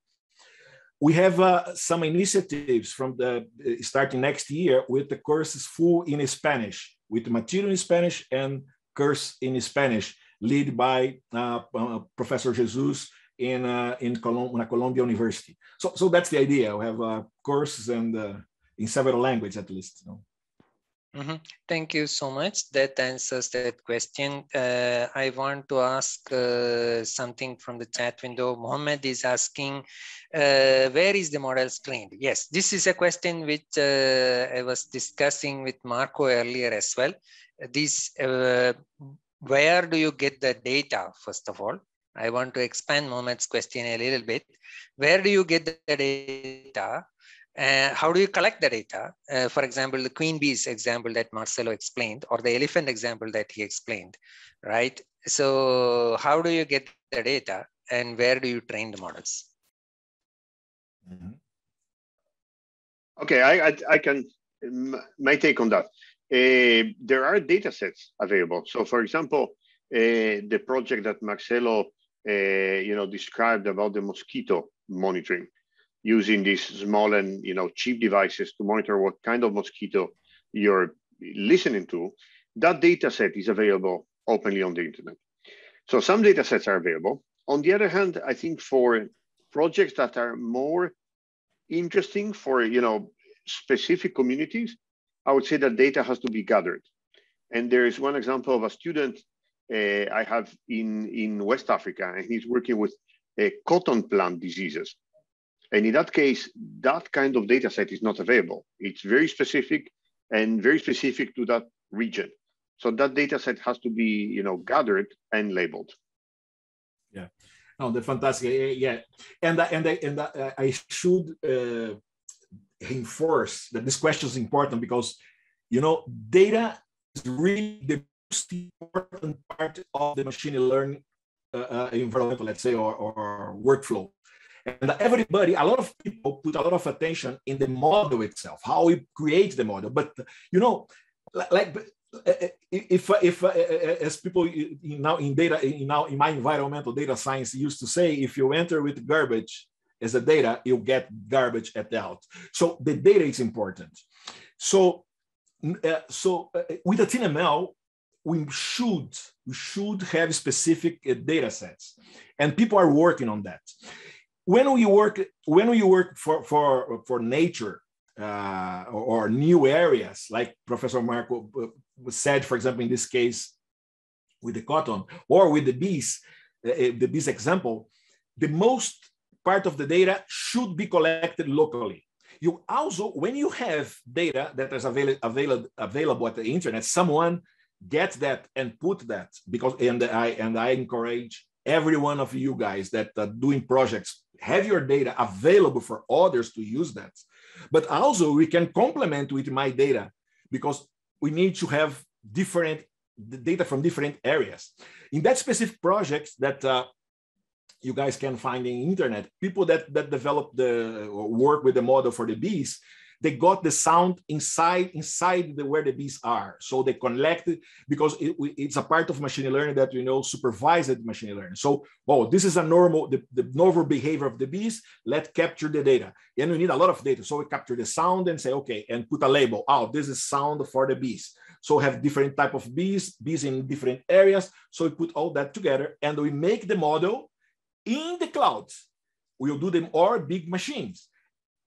we have uh, some initiatives from the uh, starting next year with the courses full in Spanish, with material in Spanish and course in Spanish, led by uh, uh, Professor Jesus in uh, in Colum Columbia University. So, so that's the idea. We have uh, courses and in several languages at least. You know. Mm -hmm. Thank you so much. That answers that question. Uh, I want to ask uh, something from the chat window. Mohammed is asking, uh, where is the model trained? Yes, this is a question which uh, I was discussing with Marco earlier as well. This, uh, where do you get the data, first of all? I want to expand Mohammed's question a little bit. Where do you get the data? Uh, how do you collect the data? Uh, for example, the queen bees example that Marcelo explained, or the elephant example that he explained, right? So how do you get the data and where do you train the models? Mm -hmm. Okay, I, I, I, can, my take on that. Uh, there are data sets available. So for example, uh, the project that Marcelo, uh, you know, described about the mosquito monitoring using these small and you know cheap devices to monitor what kind of mosquito you're listening to, that data set is available openly on the internet. So some data sets are available. On the other hand, I think for projects that are more interesting for you know specific communities, I would say that data has to be gathered. And there is one example of a student uh, I have in, in West Africa, and he's working with uh, cotton plant diseases. And in that case, that kind of data set is not available. It's very specific and very specific to that region. So that data set has to be, you know, gathered and labeled. Yeah, no, the fantastic. Yeah, and and and uh, I should uh, reinforce that this question is important because, you know, data is really the most important part of the machine learning uh, uh, environment, let's say, or, or workflow. And everybody, a lot of people put a lot of attention in the model itself, how we create the model. But you know, like eh, eh, if if eh, as people now in data in now in my environmental data science used to say, if you enter with garbage as a data, you get garbage at the out. So the data is important. So uh, so uh, with a TinyML, we should we should have specific uh, data sets, and people are working on that when we work when we work for for for nature uh, or, or, new areas, like Professor Marco uh, said, for example, in this case with the cotton or with the bees, uh, uh, the bees example, the most part of the data should be collected locally. You also, when you have data that is avail available available at the internet, someone gets that and put that because and I and I encourage every one of you guys that are doing projects have your data available for others to use that. But also we can complement with my data because we need to have different data from different areas. In that specific project that uh, you guys can find in internet, people that, that develop the work with the model for the bees, they got the sound inside inside the, where the bees are. So they collected because it, it's a part of machine learning that you know supervised machine learning. So, oh, this is a normal the, the normal behavior of the bees. Let's capture the data, and we need a lot of data. So we capture the sound and say, okay, and put a label. Oh, this is sound for the bees. So have different type of bees, bees in different areas. So we put all that together, and we make the model in the clouds. We'll do them all big machines.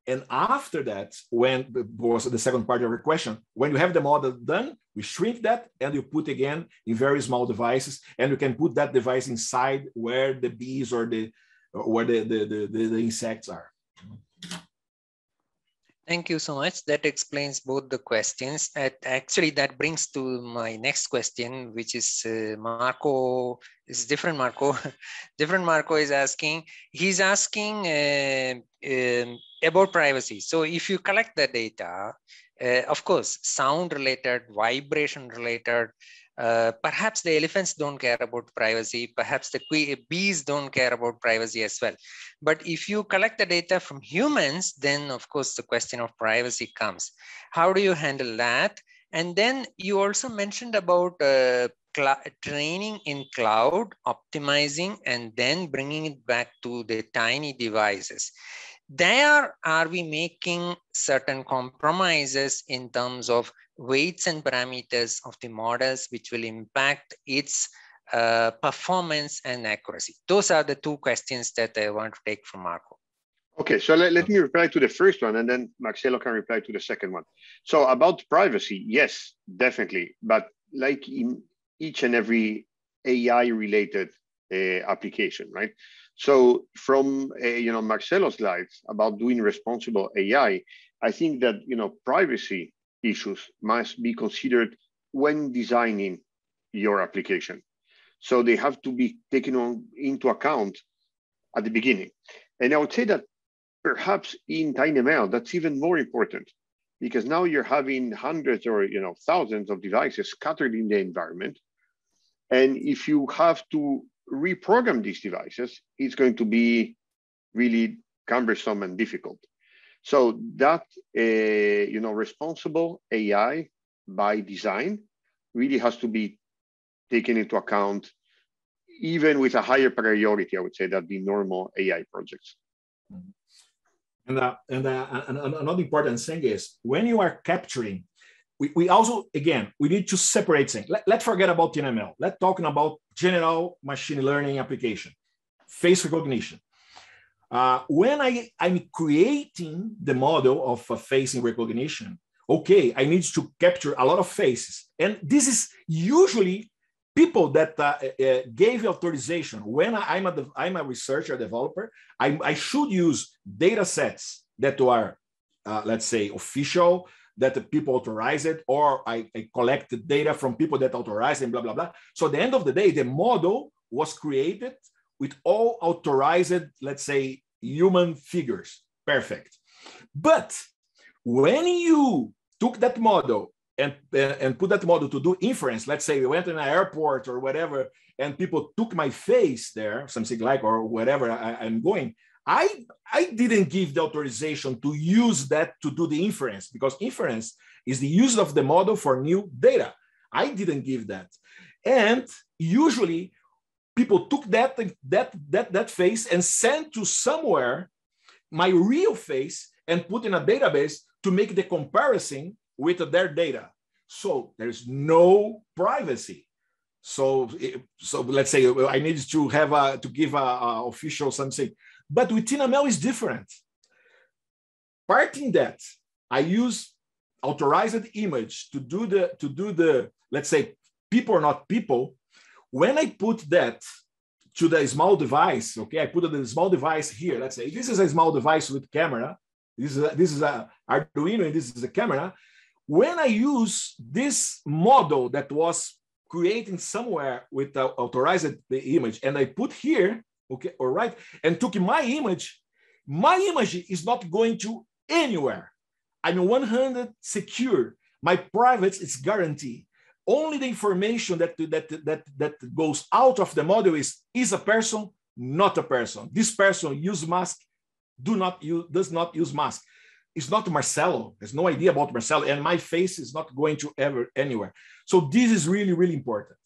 And after that, when was the second part of your question, when you have the model done, we shrink that and you put again in very small devices, and you can put that device inside where the bees or the where the, the, the, the insects are. Thank you so much. That explains both the questions. And actually, that brings to my next question, which is uh, Marco. Is different Marco. different Marco is asking. He's asking uh, um, about privacy. So if you collect the data, uh, of course, sound related, vibration related, uh, perhaps the elephants don't care about privacy. Perhaps the bees don't care about privacy as well. But if you collect the data from humans, then of course the question of privacy comes. How do you handle that? And then you also mentioned about uh, training in cloud, optimizing, and then bringing it back to the tiny devices there are we making certain compromises in terms of weights and parameters of the models which will impact its uh, performance and accuracy? Those are the two questions that I want to take from Marco. Okay, so let, let me reply to the first one and then Marcelo can reply to the second one. So about privacy, yes, definitely. But like in each and every AI related uh, application, right? So from uh, you know Marcelo's slides about doing responsible AI, I think that you know privacy issues must be considered when designing your application. So they have to be taken on into account at the beginning. And I would say that perhaps in TinyML, that's even more important because now you're having hundreds or you know thousands of devices scattered in the environment. And if you have to reprogram these devices, is going to be really cumbersome and difficult. So that uh, you know responsible AI by design really has to be taken into account, even with a higher priority, I would say, that the normal AI projects. Mm-hmm. And, uh, and, uh, and another important thing is when you are capturing, we, we also, again, we need to separate things. Let, let's forget about TinyML. Let's talking about general machine learning application, face recognition. Uh, when I, I'm creating the model of a face recognition, okay, I need to capture a lot of faces. And this is usually people that uh, uh, gave authorization. When I'm a, I'm a researcher, developer, I, I should use data sets that are, uh, let's say, official, that the people authorize it, or I, I collect the data from people that authorize and blah, blah, blah. So at the end of the day, the model was created with all authorized, let's say, human figures. Perfect. But when you took that model and, and put that model to do inference, let's say we went in an airport or whatever, and people took my face there, something like, or whatever I, I'm going, I, I didn't give the authorization to use that to do the inference because inference is the use of the model for new data. I didn't give that. And usually people took that, that, that, that face and sent to somewhere my real face and put in a database to make the comparison with their data. So there's no privacy. So, eh, so let's say I need to have a, to give a, a official something, but with TinyML is different. Parting that, I use authorized image to do the to do the let's say people or not people. When I put that to the small device, okay, I put the small device here. Let's say this is a small device with camera. This is a, this is a Arduino and this is a camera. When I use this model that was creating somewhere with the authorized image and I put here, okay, all right, and took my image, my image is not going to anywhere. I'm 100 secure. My private is guaranteed. Only the information that, that, that, that goes out of the model is, is a person, not a person. This person use mask, do not use, does not use mask it's not Marcelo. There's no idea about Marcelo, and my face is not going to ever anywhere. So this is really, really important.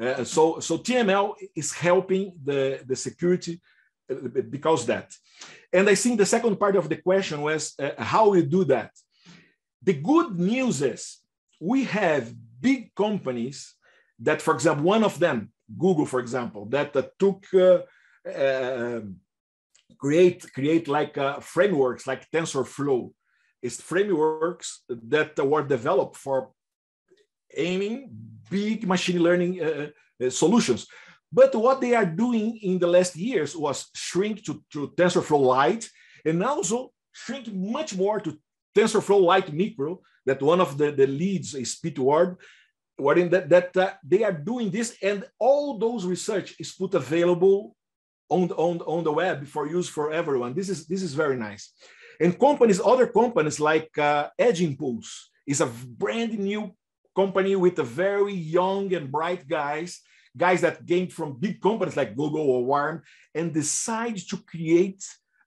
Uh, so, so TinyML is helping the, the security uh, because that. And I think the second part of the question was uh, how we do that. The good news is we have big companies that, for example, one of them, Google, for example, that uh, took uh, um, create create like uh, frameworks like TensorFlow. It's frameworks that were developed for aiming big machine learning uh, uh, solutions. But what they are doing in the last years was shrink to, to TensorFlow Lite and also shrink much more to TensorFlow Lite Micro, that one of the, the leads is Pete Warden, that, that uh, they are doing this and all those research is put available on, on, on the web for use for everyone. This is, this is very nice. And companies, other companies like uh, Edge Impulse is a brand new company with a very young and bright guys, guys that came from big companies like Google or ARM, and decide to create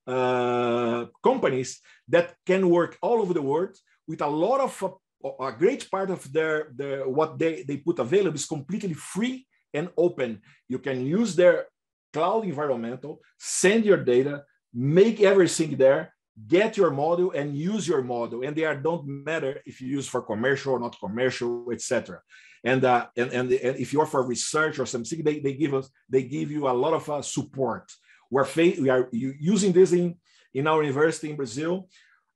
uh, companies that can work all over the world with a lot of uh, a great part of their, their what they, they put available is completely free and open. You can use their cloud environmental, send your data, make everything there, get your model and use your model. And they are, don't matter if you use for commercial or not commercial, etc. And, uh, and, and, and if you're for research or something, they, they give us, they give you a lot of uh, support. We're we are using this in, in our university in Brazil.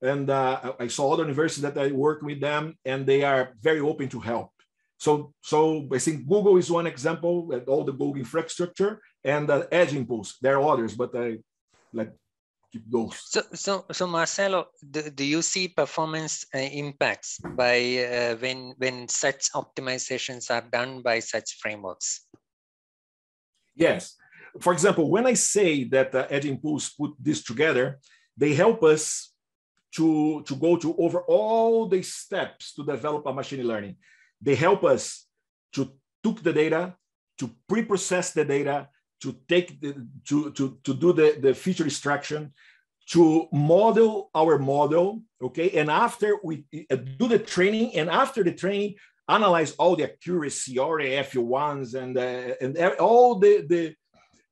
And uh, I saw other universities that I work with them, and they are very open to help. So, so I think Google is one example, all the Google infrastructure, and uh, Edge Impulse. There are others, but I like keep those. So, so, so Marcelo, do, do you see performance uh, impacts by uh, when when such optimizations are done by such frameworks? Yes. For example, when I say that uh, Edge Impulse put this together, they help us to, to go to over all the steps to develop a machine learning. They help us to took the data, to pre-process the data, to take the, to, to, to do the, the feature extraction, to model our model, okay? And after we uh, do the training, and after the training, analyze all the accuracy, all the F1s, and uh, and all the the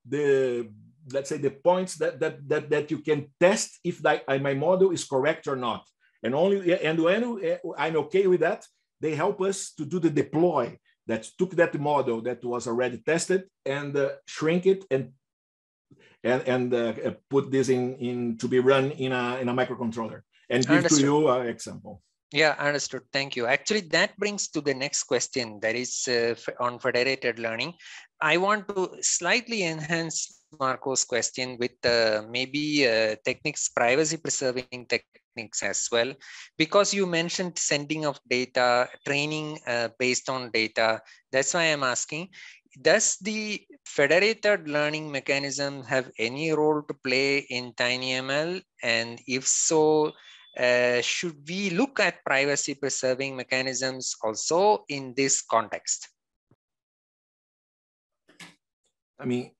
the let's say the points that that that, that you can test if that, uh, my model is correct or not. And only and when uh, I'm okay with that, they help us to do the deploy that took that model that was already tested and uh, shrink it and and, and uh, put this in, in to be run in a, in a microcontroller and give to you an example. Yeah, understood. Thank you. Actually, that brings to the next question that is uh, on federated learning. I want to slightly enhance Marco's question with uh, maybe uh, techniques, privacy preserving techniques as well, because you mentioned sending of data, training uh, based on data. That's why I'm asking, does the federated learning mechanism have any role to play in TinyML? And if so, uh, should we look at privacy preserving mechanisms also in this context? I mean,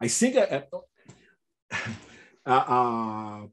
I think uh, uh,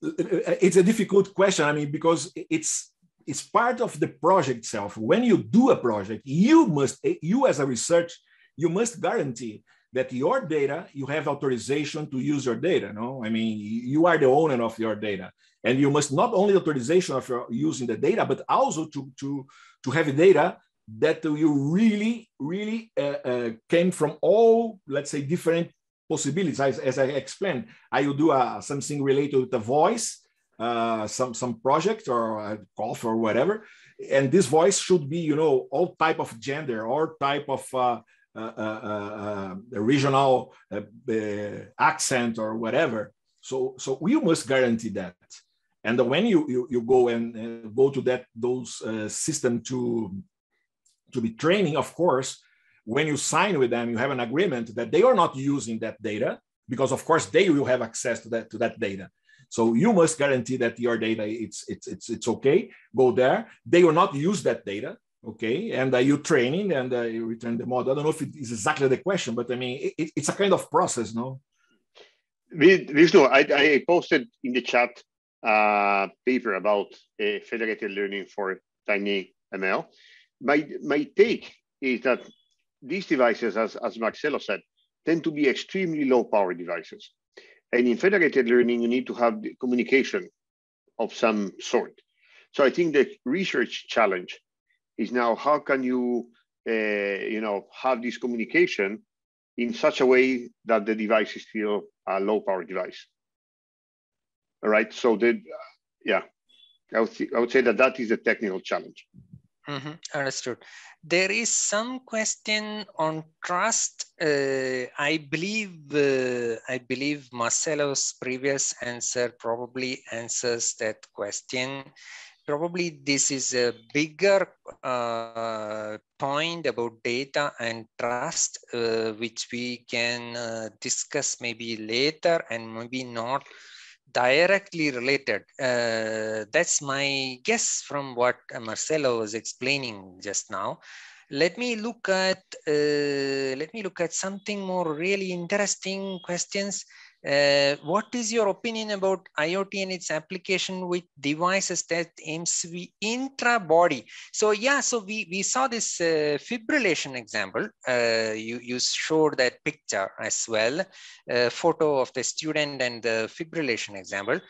it's a difficult question. I mean, because it's it's part of the project itself. When you do a project, you must you as a research you must guarantee that your data you have authorization to use your data. No, I mean you are the owner of your data, and you must not only authorization of your using the data, but also to to to have data that you really, really uh, uh, came from all, let's say, different possibilities. As, as I explained, I will do uh, something related to the voice, uh, some some project or a golf or whatever, and this voice should be, you know, all type of gender, all type of uh, uh, regional accent or whatever. So so we must guarantee that. And when you, you, you go and go to that those system to to be training, of course, when you sign with them, you have an agreement that they are not using that data because, of course, they will have access to that to that data. So you must guarantee that your data it's it's it's it's okay. Go there. They will not use that data. Okay, and uh, you training and uh, you return the model. I don't know if it is exactly the question, but I mean it, it's a kind of process, no? Vishnu, I, I posted in the chat a uh, paper about uh, federated learning for tiny ML my, my take is that these devices, as, as Marcelo said, tend to be extremely low power devices. And in federated learning, you need to have communication of some sort. So I think the research challenge is now how can you, uh, you know, have this communication in such a way that the device is still a low power device. All right. So the, yeah, I would, I would say that that is a technical challenge. Mm -hmm. Understood. There is some question on trust. Uh, I believe uh, I believe Marcelo's previous answer probably answers that question. Probably this is a bigger uh, point about data and trust, uh, which we can uh, discuss maybe later and maybe not directly related. Uh, that's my guess from what Marcelo was explaining just now. Let me look at uh, let me look at something more really interesting questions. Uh, what is your opinion about IoT and its application with devices that aims to be intra-body? So yeah, so we, we saw this uh, fibrillation example. Uh, you, you showed that picture as well, uh, photo of the student and the fibrillation example.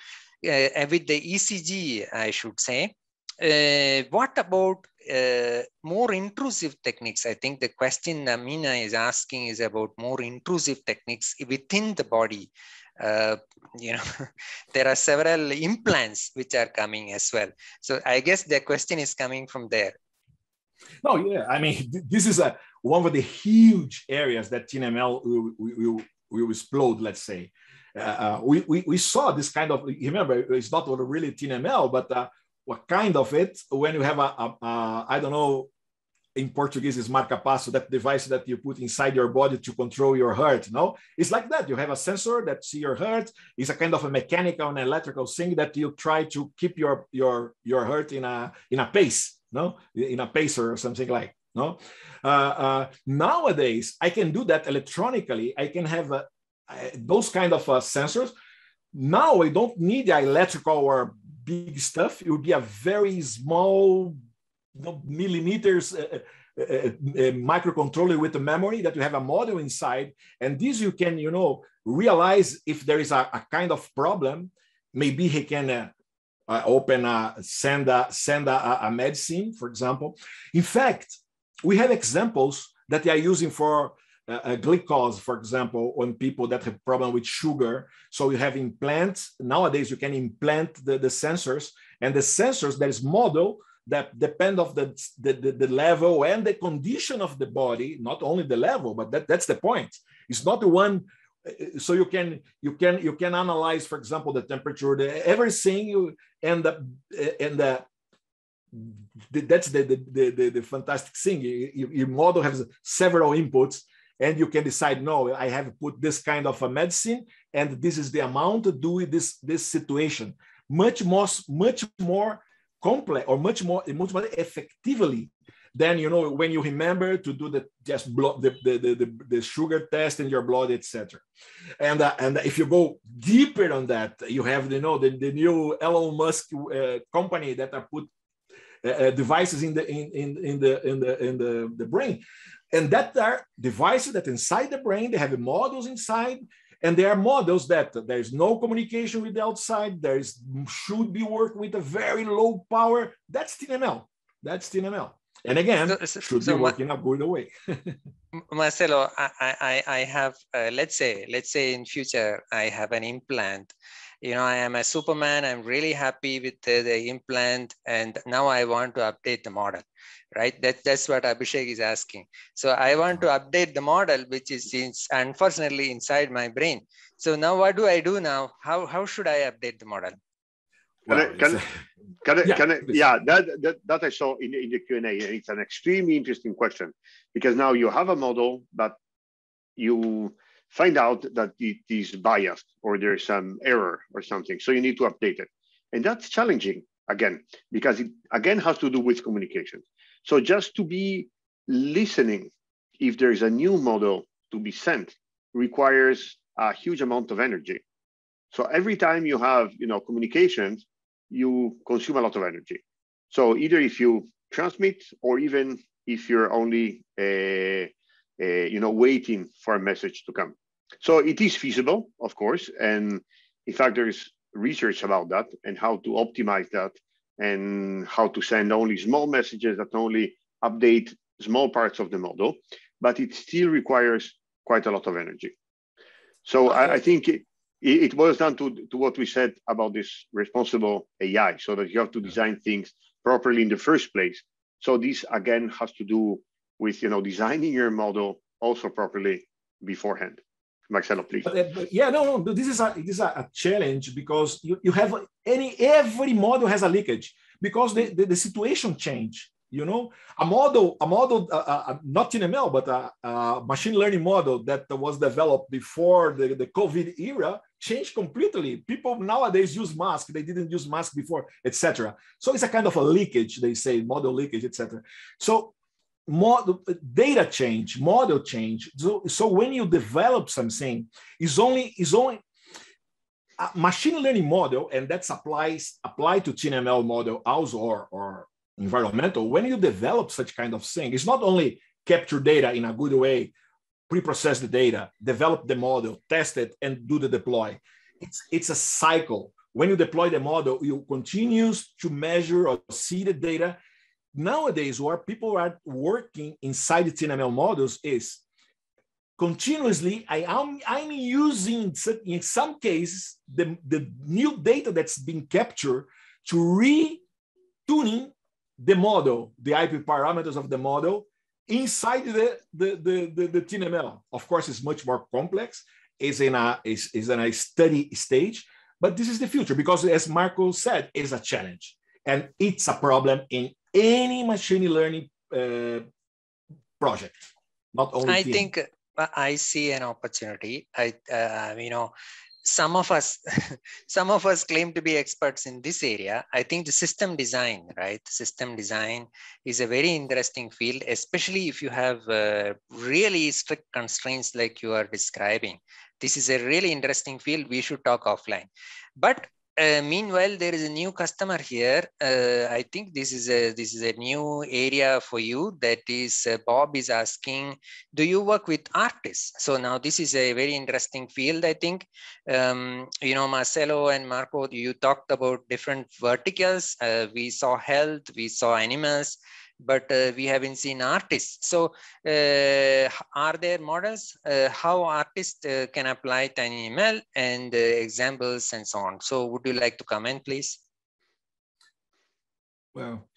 Uh, with the ECG, I should say. Uh, what about uh, more intrusive techniques? I think the question Amina is asking is about more intrusive techniques within the body. uh, you know, there are several implants which are coming as well. So I guess the question is coming from there. No, yeah, I mean, this is a one of the huge areas that TinyML will, will, will explode, let's say. Uh, uh, we, we, we saw this kind of, remember, it's not really TinyML, but uh, what kind of it when you have a, a, a I don't know, in Portuguese is marca-passo, that device that you put inside your body to control your heart. No, it's like that. You have a sensor that see your heart. It's a kind of a mechanical and electrical thing that you try to keep your your your heart in a in a pace, no, in a pacer or something like. No, uh, uh, nowadays I can do that electronically. I can have uh, those kind of uh, sensors. Now I don't need the electrical or big stuff. It would be a very small know, millimeters uh, uh, uh, uh, microcontroller with a memory that you have a model inside. And this you can, you know, realize if there is a, a kind of problem, maybe he can uh, uh, open a, send a, send a, a medicine, for example. In fact, we have examples that they are using for uh, glucose, for example, on people that have problem with sugar. So you have implants. Nowadays, you can implant the, the sensors, and the sensors that is model that depend of the, the, the, the, level and the condition of the body, not only the level, but that, that's the point. It's not the one. Uh, so you can you can you can analyze, for example, the temperature, the, everything you and the and the that's the the, the, the fantastic thing. Your model has several inputs, and you can decide. No, I have put this kind of a medicine, and this is the amount to do with this this situation. Much more much more complex or much more much more effectively than you know when you remember to do the just blood the, the, the, the, sugar test in your blood etc and uh, and if you go deeper on that you have you know the, the new elon musk uh, company that are put uh, uh, devices in the in, in, in the in the in the, the brain and that are devices that inside the brain they have models inside and there are models that there's no communication with the outside. There is should be worked with a very low power. That's TinyML. That's TinyML. And again, so, should so be working a good way. Marcelo, I, I, I have, uh, let's say, let's say in future, I have an implant. You know, I am a Superman. I'm really happy with the, the implant. And now I want to update the model right? That, that's what Abhishek is asking. So I want to update the model, which is unfortunately inside my brain. So now what do I do now? How, how should I update the model? Can I, can, can I, yeah, can I, yeah that, that, that I saw in, in the Q&A. It's an extremely interesting question because now you have a model, but you find out that it is biased or there's some error or something. So you need to update it. And that's challenging again, because it again has to do with communication. So just to be listening, if there's a new model to be sent, requires a huge amount of energy. So every time you have, you know, communications, you consume a lot of energy. So either if you transmit, or even if you're only, uh, uh, you know, waiting for a message to come. So it is feasible, of course, and in fact, there's research about that and how to optimize that and how to send only small messages that only update small parts of the model, but it still requires quite a lot of energy. So. I, I, think it, it boils down to, to what we said about this responsible AI, so that you have to design things properly in the first place. So this again has to do with you know designing your model also properly beforehand. Marcelo, please. But, uh, yeah, no, no. This is a this is a, challenge because you, you have any every model has a leakage because the, the, the situation change. You know, a model, a model, uh, uh, uh not in ML, but a, a, machine learning model that was developed before the, the COVID era changed completely. People nowadays use mask; they didn't use mask before, etc. So it's a kind of a leakage. They say model leakage, etc. So model, data change, model change. So, so when you develop something, is only is only a machine learning model, and that applies apply to TinyML model also or, or environmental. When you develop such kind of thing, it's not only capture data in a good way, pre-process the data, develop the model, test it, and do the deploy. It's it's a cycle. When you deploy the model, you continue to measure or see the data nowadays where people are working inside the TinyML models is continuously I am I'm using in some cases the, the new data that's been captured to retuning the model, the IP parameters of the model inside the, the, the, the, the TinyML. Of course, it's much more complex. It's in a is, is in a study stage, but this is the future because as Marco said, it's a challenge. And it's a problem in any machine learning uh, project, not only. I think I see an opportunity. I, uh, you know, some of us, some of us claim to be experts in this area. I think the system design, right? System design is a very interesting field, especially if you have uh, really strict constraints like you are describing. This is a really interesting field. We should talk offline. But uh, meanwhile, there is a new customer here. Uh, I think this is a this is a new area for you. That is, uh, Bob is asking, do you work with artists? So now this is a very interesting field. I think, um, you know, Marcelo and Marco, you talked about different verticals. Uh, we saw health, we saw animals but uh, we haven't seen artists. So uh, are there models uh, how artists uh, can apply TinyML and uh, examples and so on? So would you like to comment, please? Well,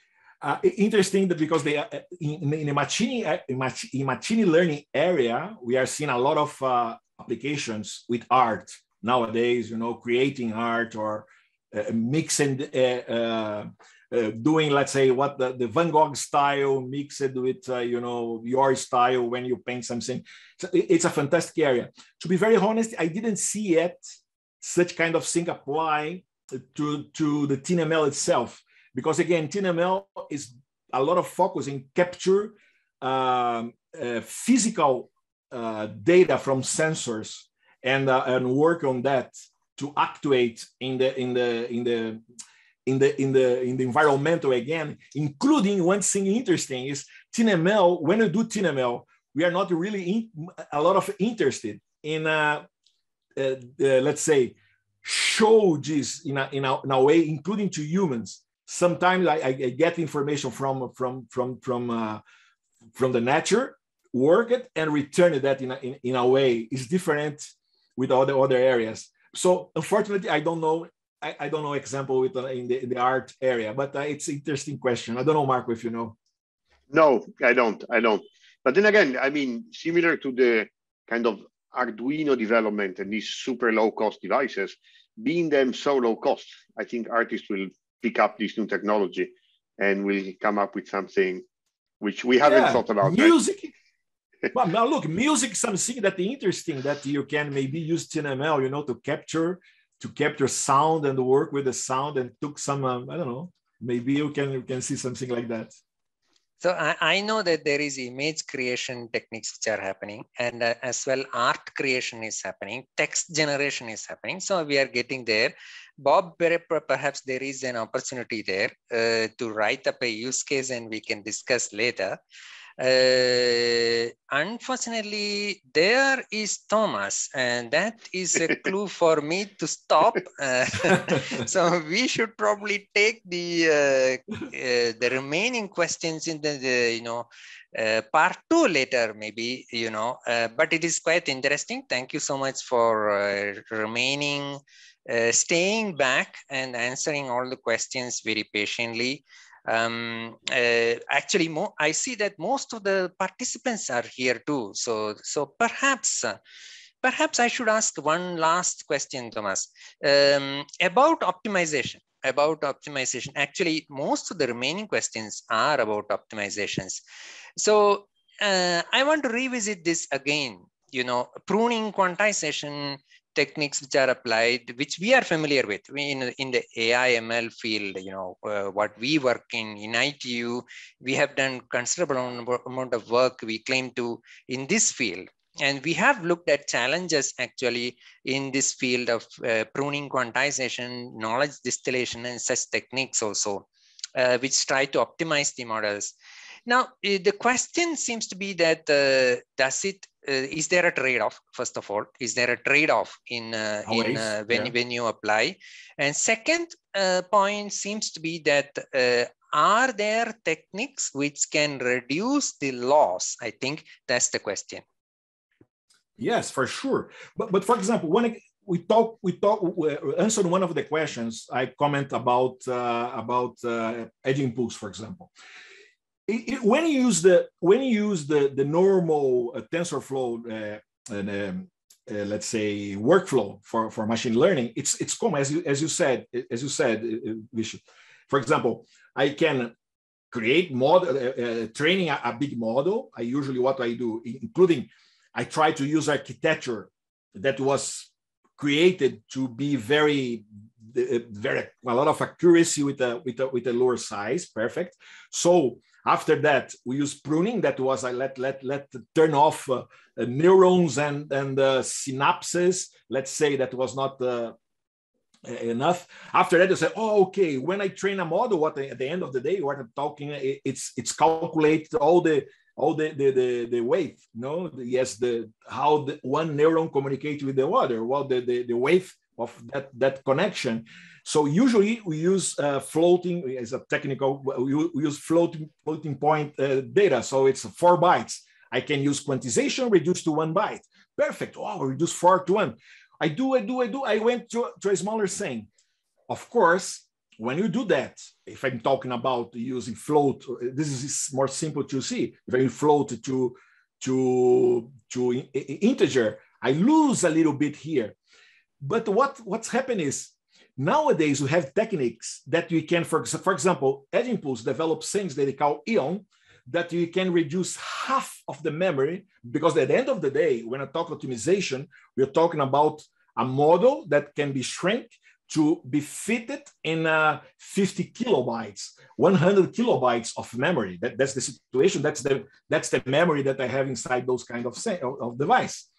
uh, interesting that because they in, in the machine in, machine learning area, we are seeing a lot of applications with art nowadays. You know, creating art or mixing doing, let's say, what the, the Van Gogh style mixed with, uh, you know, your style when you paint something. So it's a fantastic area. To be very honest, I didn't see yet such kind of thing apply to, to the TinyML itself. Because again, TinyML is a lot of focus in capture um, uh, physical uh, data from sensors and, uh, and work on that to actuate in the in the in the in the in the in the environmental again, including one thing interesting is TinyML. When you do TinyML, we are not really in, a lot of interested in uh, uh, uh, let's say show this in a, in a, in a way, including to humans. Sometimes I, I get information from from from from uh, from the nature, work it and return that in a, in, in a way is different with all the other areas. So unfortunately, I don't know I, I don't know example with uh, in the in the art area, but uh, it's interesting question. I don't know, Marco, if you know. No, I don't. I don't. But then again, I mean, similar to the kind of Arduino development and these super low cost devices, being them so low cost, I think artists will pick up this new technology and will come up with something which we haven't yeah, thought about. Music. Right? but now look, music something that interesting that you can maybe use TinyML, you know, to capture to capture sound and work with the sound and took some um, i don't know maybe you can you can see something like that. So I, I know that there is image creation techniques which are happening and uh, as well art creation is happening text generation is happening. So we are getting there. Bob perhaps there is an opportunity there uh, to write up a use case and we can discuss later uh, unfortunately, there is Thomas, and that is a clue for me to stop. Uh, so we should probably take the uh, uh the remaining questions in the, the you know uh, part two later, maybe you know. Uh, but it is quite interesting. Thank you so much for remaining, staying back, and answering all the questions very patiently. Um, uh, actually, mo I see that most of the participants are here too. So, so perhaps, uh, perhaps I should ask one last question, Thomas, um, about optimization. About optimization. Actually, most of the remaining questions are about optimizations. So, uh, I want to revisit this again. You know, pruning quantization techniques which are applied, which we are familiar with in, in the AI ML field, you know, uh, what we work in, in ITU, we have done considerable amount of work we claim to in this field. And we have looked at challenges actually in this field of uh, pruning quantization, knowledge distillation, and such techniques also, uh, which try to optimize the models. Now, eh, the question seems to be that uh, does it uh, is there a trade-off first of all is there a trade-off in, uh, in uh, when, yeah. when you apply and second uh, point seems to be that uh, are there techniques which can reduce the loss i think that's the question Yes, for sure. But but for example, when we talk we talk answer one of the questions I comment about uh, about uh, edge impulse, for example. It, when you use the when you use the the normal uh, TensorFlow uh, and um, uh, let's say workflow for, for machine learning, it's it's common as you as you said as you said, uh, Vishnu. For example, I can create model uh, training a, a big model. I usually what I do, including I try to use architecture that was created to be very very a lot of accuracy with a with a with a lower size perfect so after that we use pruning. That was i let let let turn off uh, uh, neurons and and uh, synapses. Let's say that was not uh, enough. After that you say oh okay. When i train a model what at the end of the day what i'm talking it's it's calculate all the all the the the, the no? Yes the how the one neuron communicates with the other. Well the, the the weight of that that connection. So usually we use uh, floating as a technical we, use floating floating point uh, data. So it's four bytes. I can use quantization reduce to one byte. Perfect. Oh reduce four to one. I do i do i do. I went to, to a smaller thing. Of course when you do that, if I'm talking about using float, this is more simple to see. If I float to to to integer, I lose a little bit here. But what what's happened is nowadays we have techniques that we can, for, for example, Edge Impulse develops things that they call EON, that you can reduce half of the memory because at the end of the day, when I talk optimization, we're talking about a model that can be shrink to be fitted in uh, 50 kilobytes, 100 kilobytes of memory. That, that's the situation. That's the that's the memory that I have inside those kind of, of device.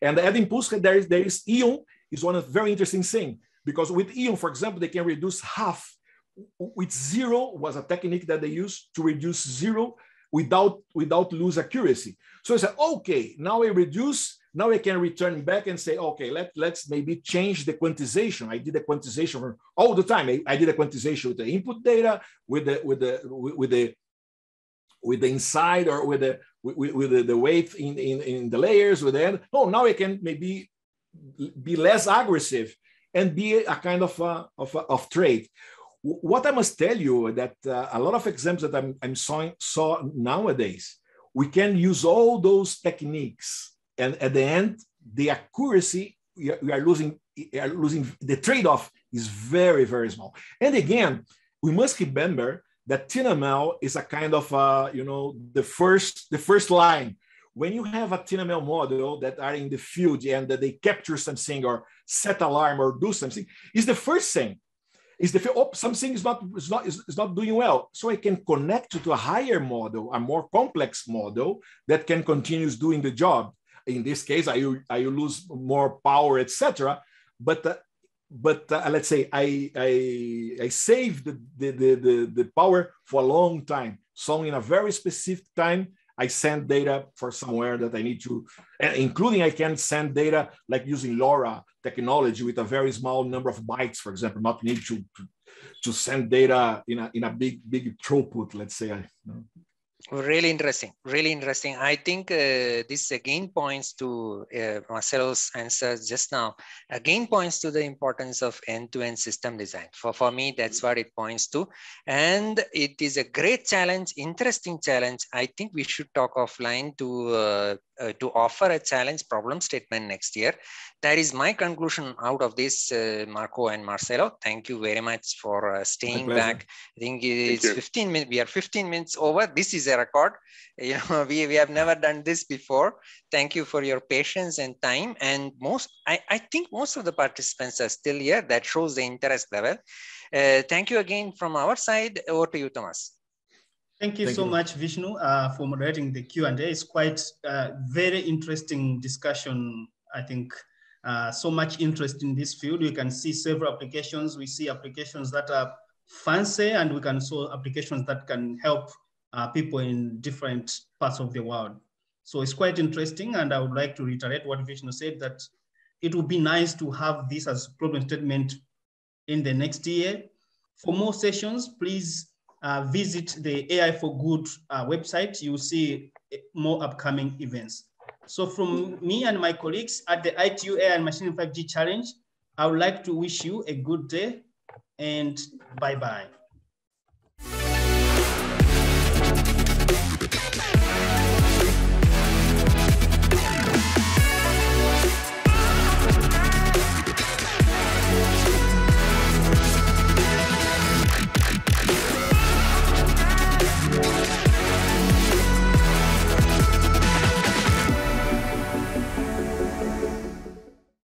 And Edge Impulse, there is there is EON is one of very interesting thing because with EON, for example, they can reduce half. With zero was a technique that they use to reduce zero without without lose accuracy. So I said, okay, now I reduce now I can return back and say, okay, let, let's maybe change the quantization. I did a quantization all the time. I, I did a quantization with the input data, with the with the with the with the inside or with the with, with the, the weight in, in, in the layers with the end. Oh, now I can maybe be less aggressive and be a kind of a, of, a, of trade. What I must tell you that uh, a lot of examples that I'm, I'm saw, saw nowadays, we can use all those techniques and at the end, the accuracy we are, losing, we are losing. The trade-off is very very small. And again, we must remember that TinyML is a kind of uh, you know the first the first line. When you have a TinyML model that are in the field and that they capture something or set alarm or do something, is the first thing is the oh, something is not is not is, is, not doing well so i can connect to a higher model a more complex model that can continue doing the job in this case, I, I lose more power, etc. But uh, but uh, let's say I I, I save the, the, the, the, power for a long time. So in a very specific time, I send data for somewhere that I need to, including I can send data like using LoRa technology with a very small number of bytes, for example, not need to, to, to send data in a, in a big, big throughput, let's say. You know really interesting really interesting. I think uh, this again points to uh, marcelo's answer just now. Again points to the importance of end-to-end system design. For for me that's what it points to. And it is a great challenge interesting challenge. I think we should talk offline to uh, uh, to offer a challenge problem statement next year. That is my conclusion out of this, uh, Marco and Marcelo. Thank you very much for uh, staying back. I think it's 15 minutes. We are 15 minutes over. This is a record. You know, we, we have never done this before. Thank you for your patience and time. And most, I, I think most of the participants are still here. That shows the interest level. Uh, thank you again from our side. Over to you, Thomas. Thank you Thank so you. much, Vishnu, uh, for moderating the Q&A. It's quite a uh, very interesting discussion. I think uh, so much interest in this field. We can see several applications. We see applications that are fancy and we can see applications that can help uh, people in different parts of the world. So it's quite interesting. And I would like to reiterate what Vishnu said, that it would be nice to have this as problem statement in the next year. For more sessions, please uh, visit the AI for Good uh, website. You'll see more upcoming events. So from me and my colleagues at the ITU AI and Machine 5G Challenge, I would like to wish you a good day and bye-bye.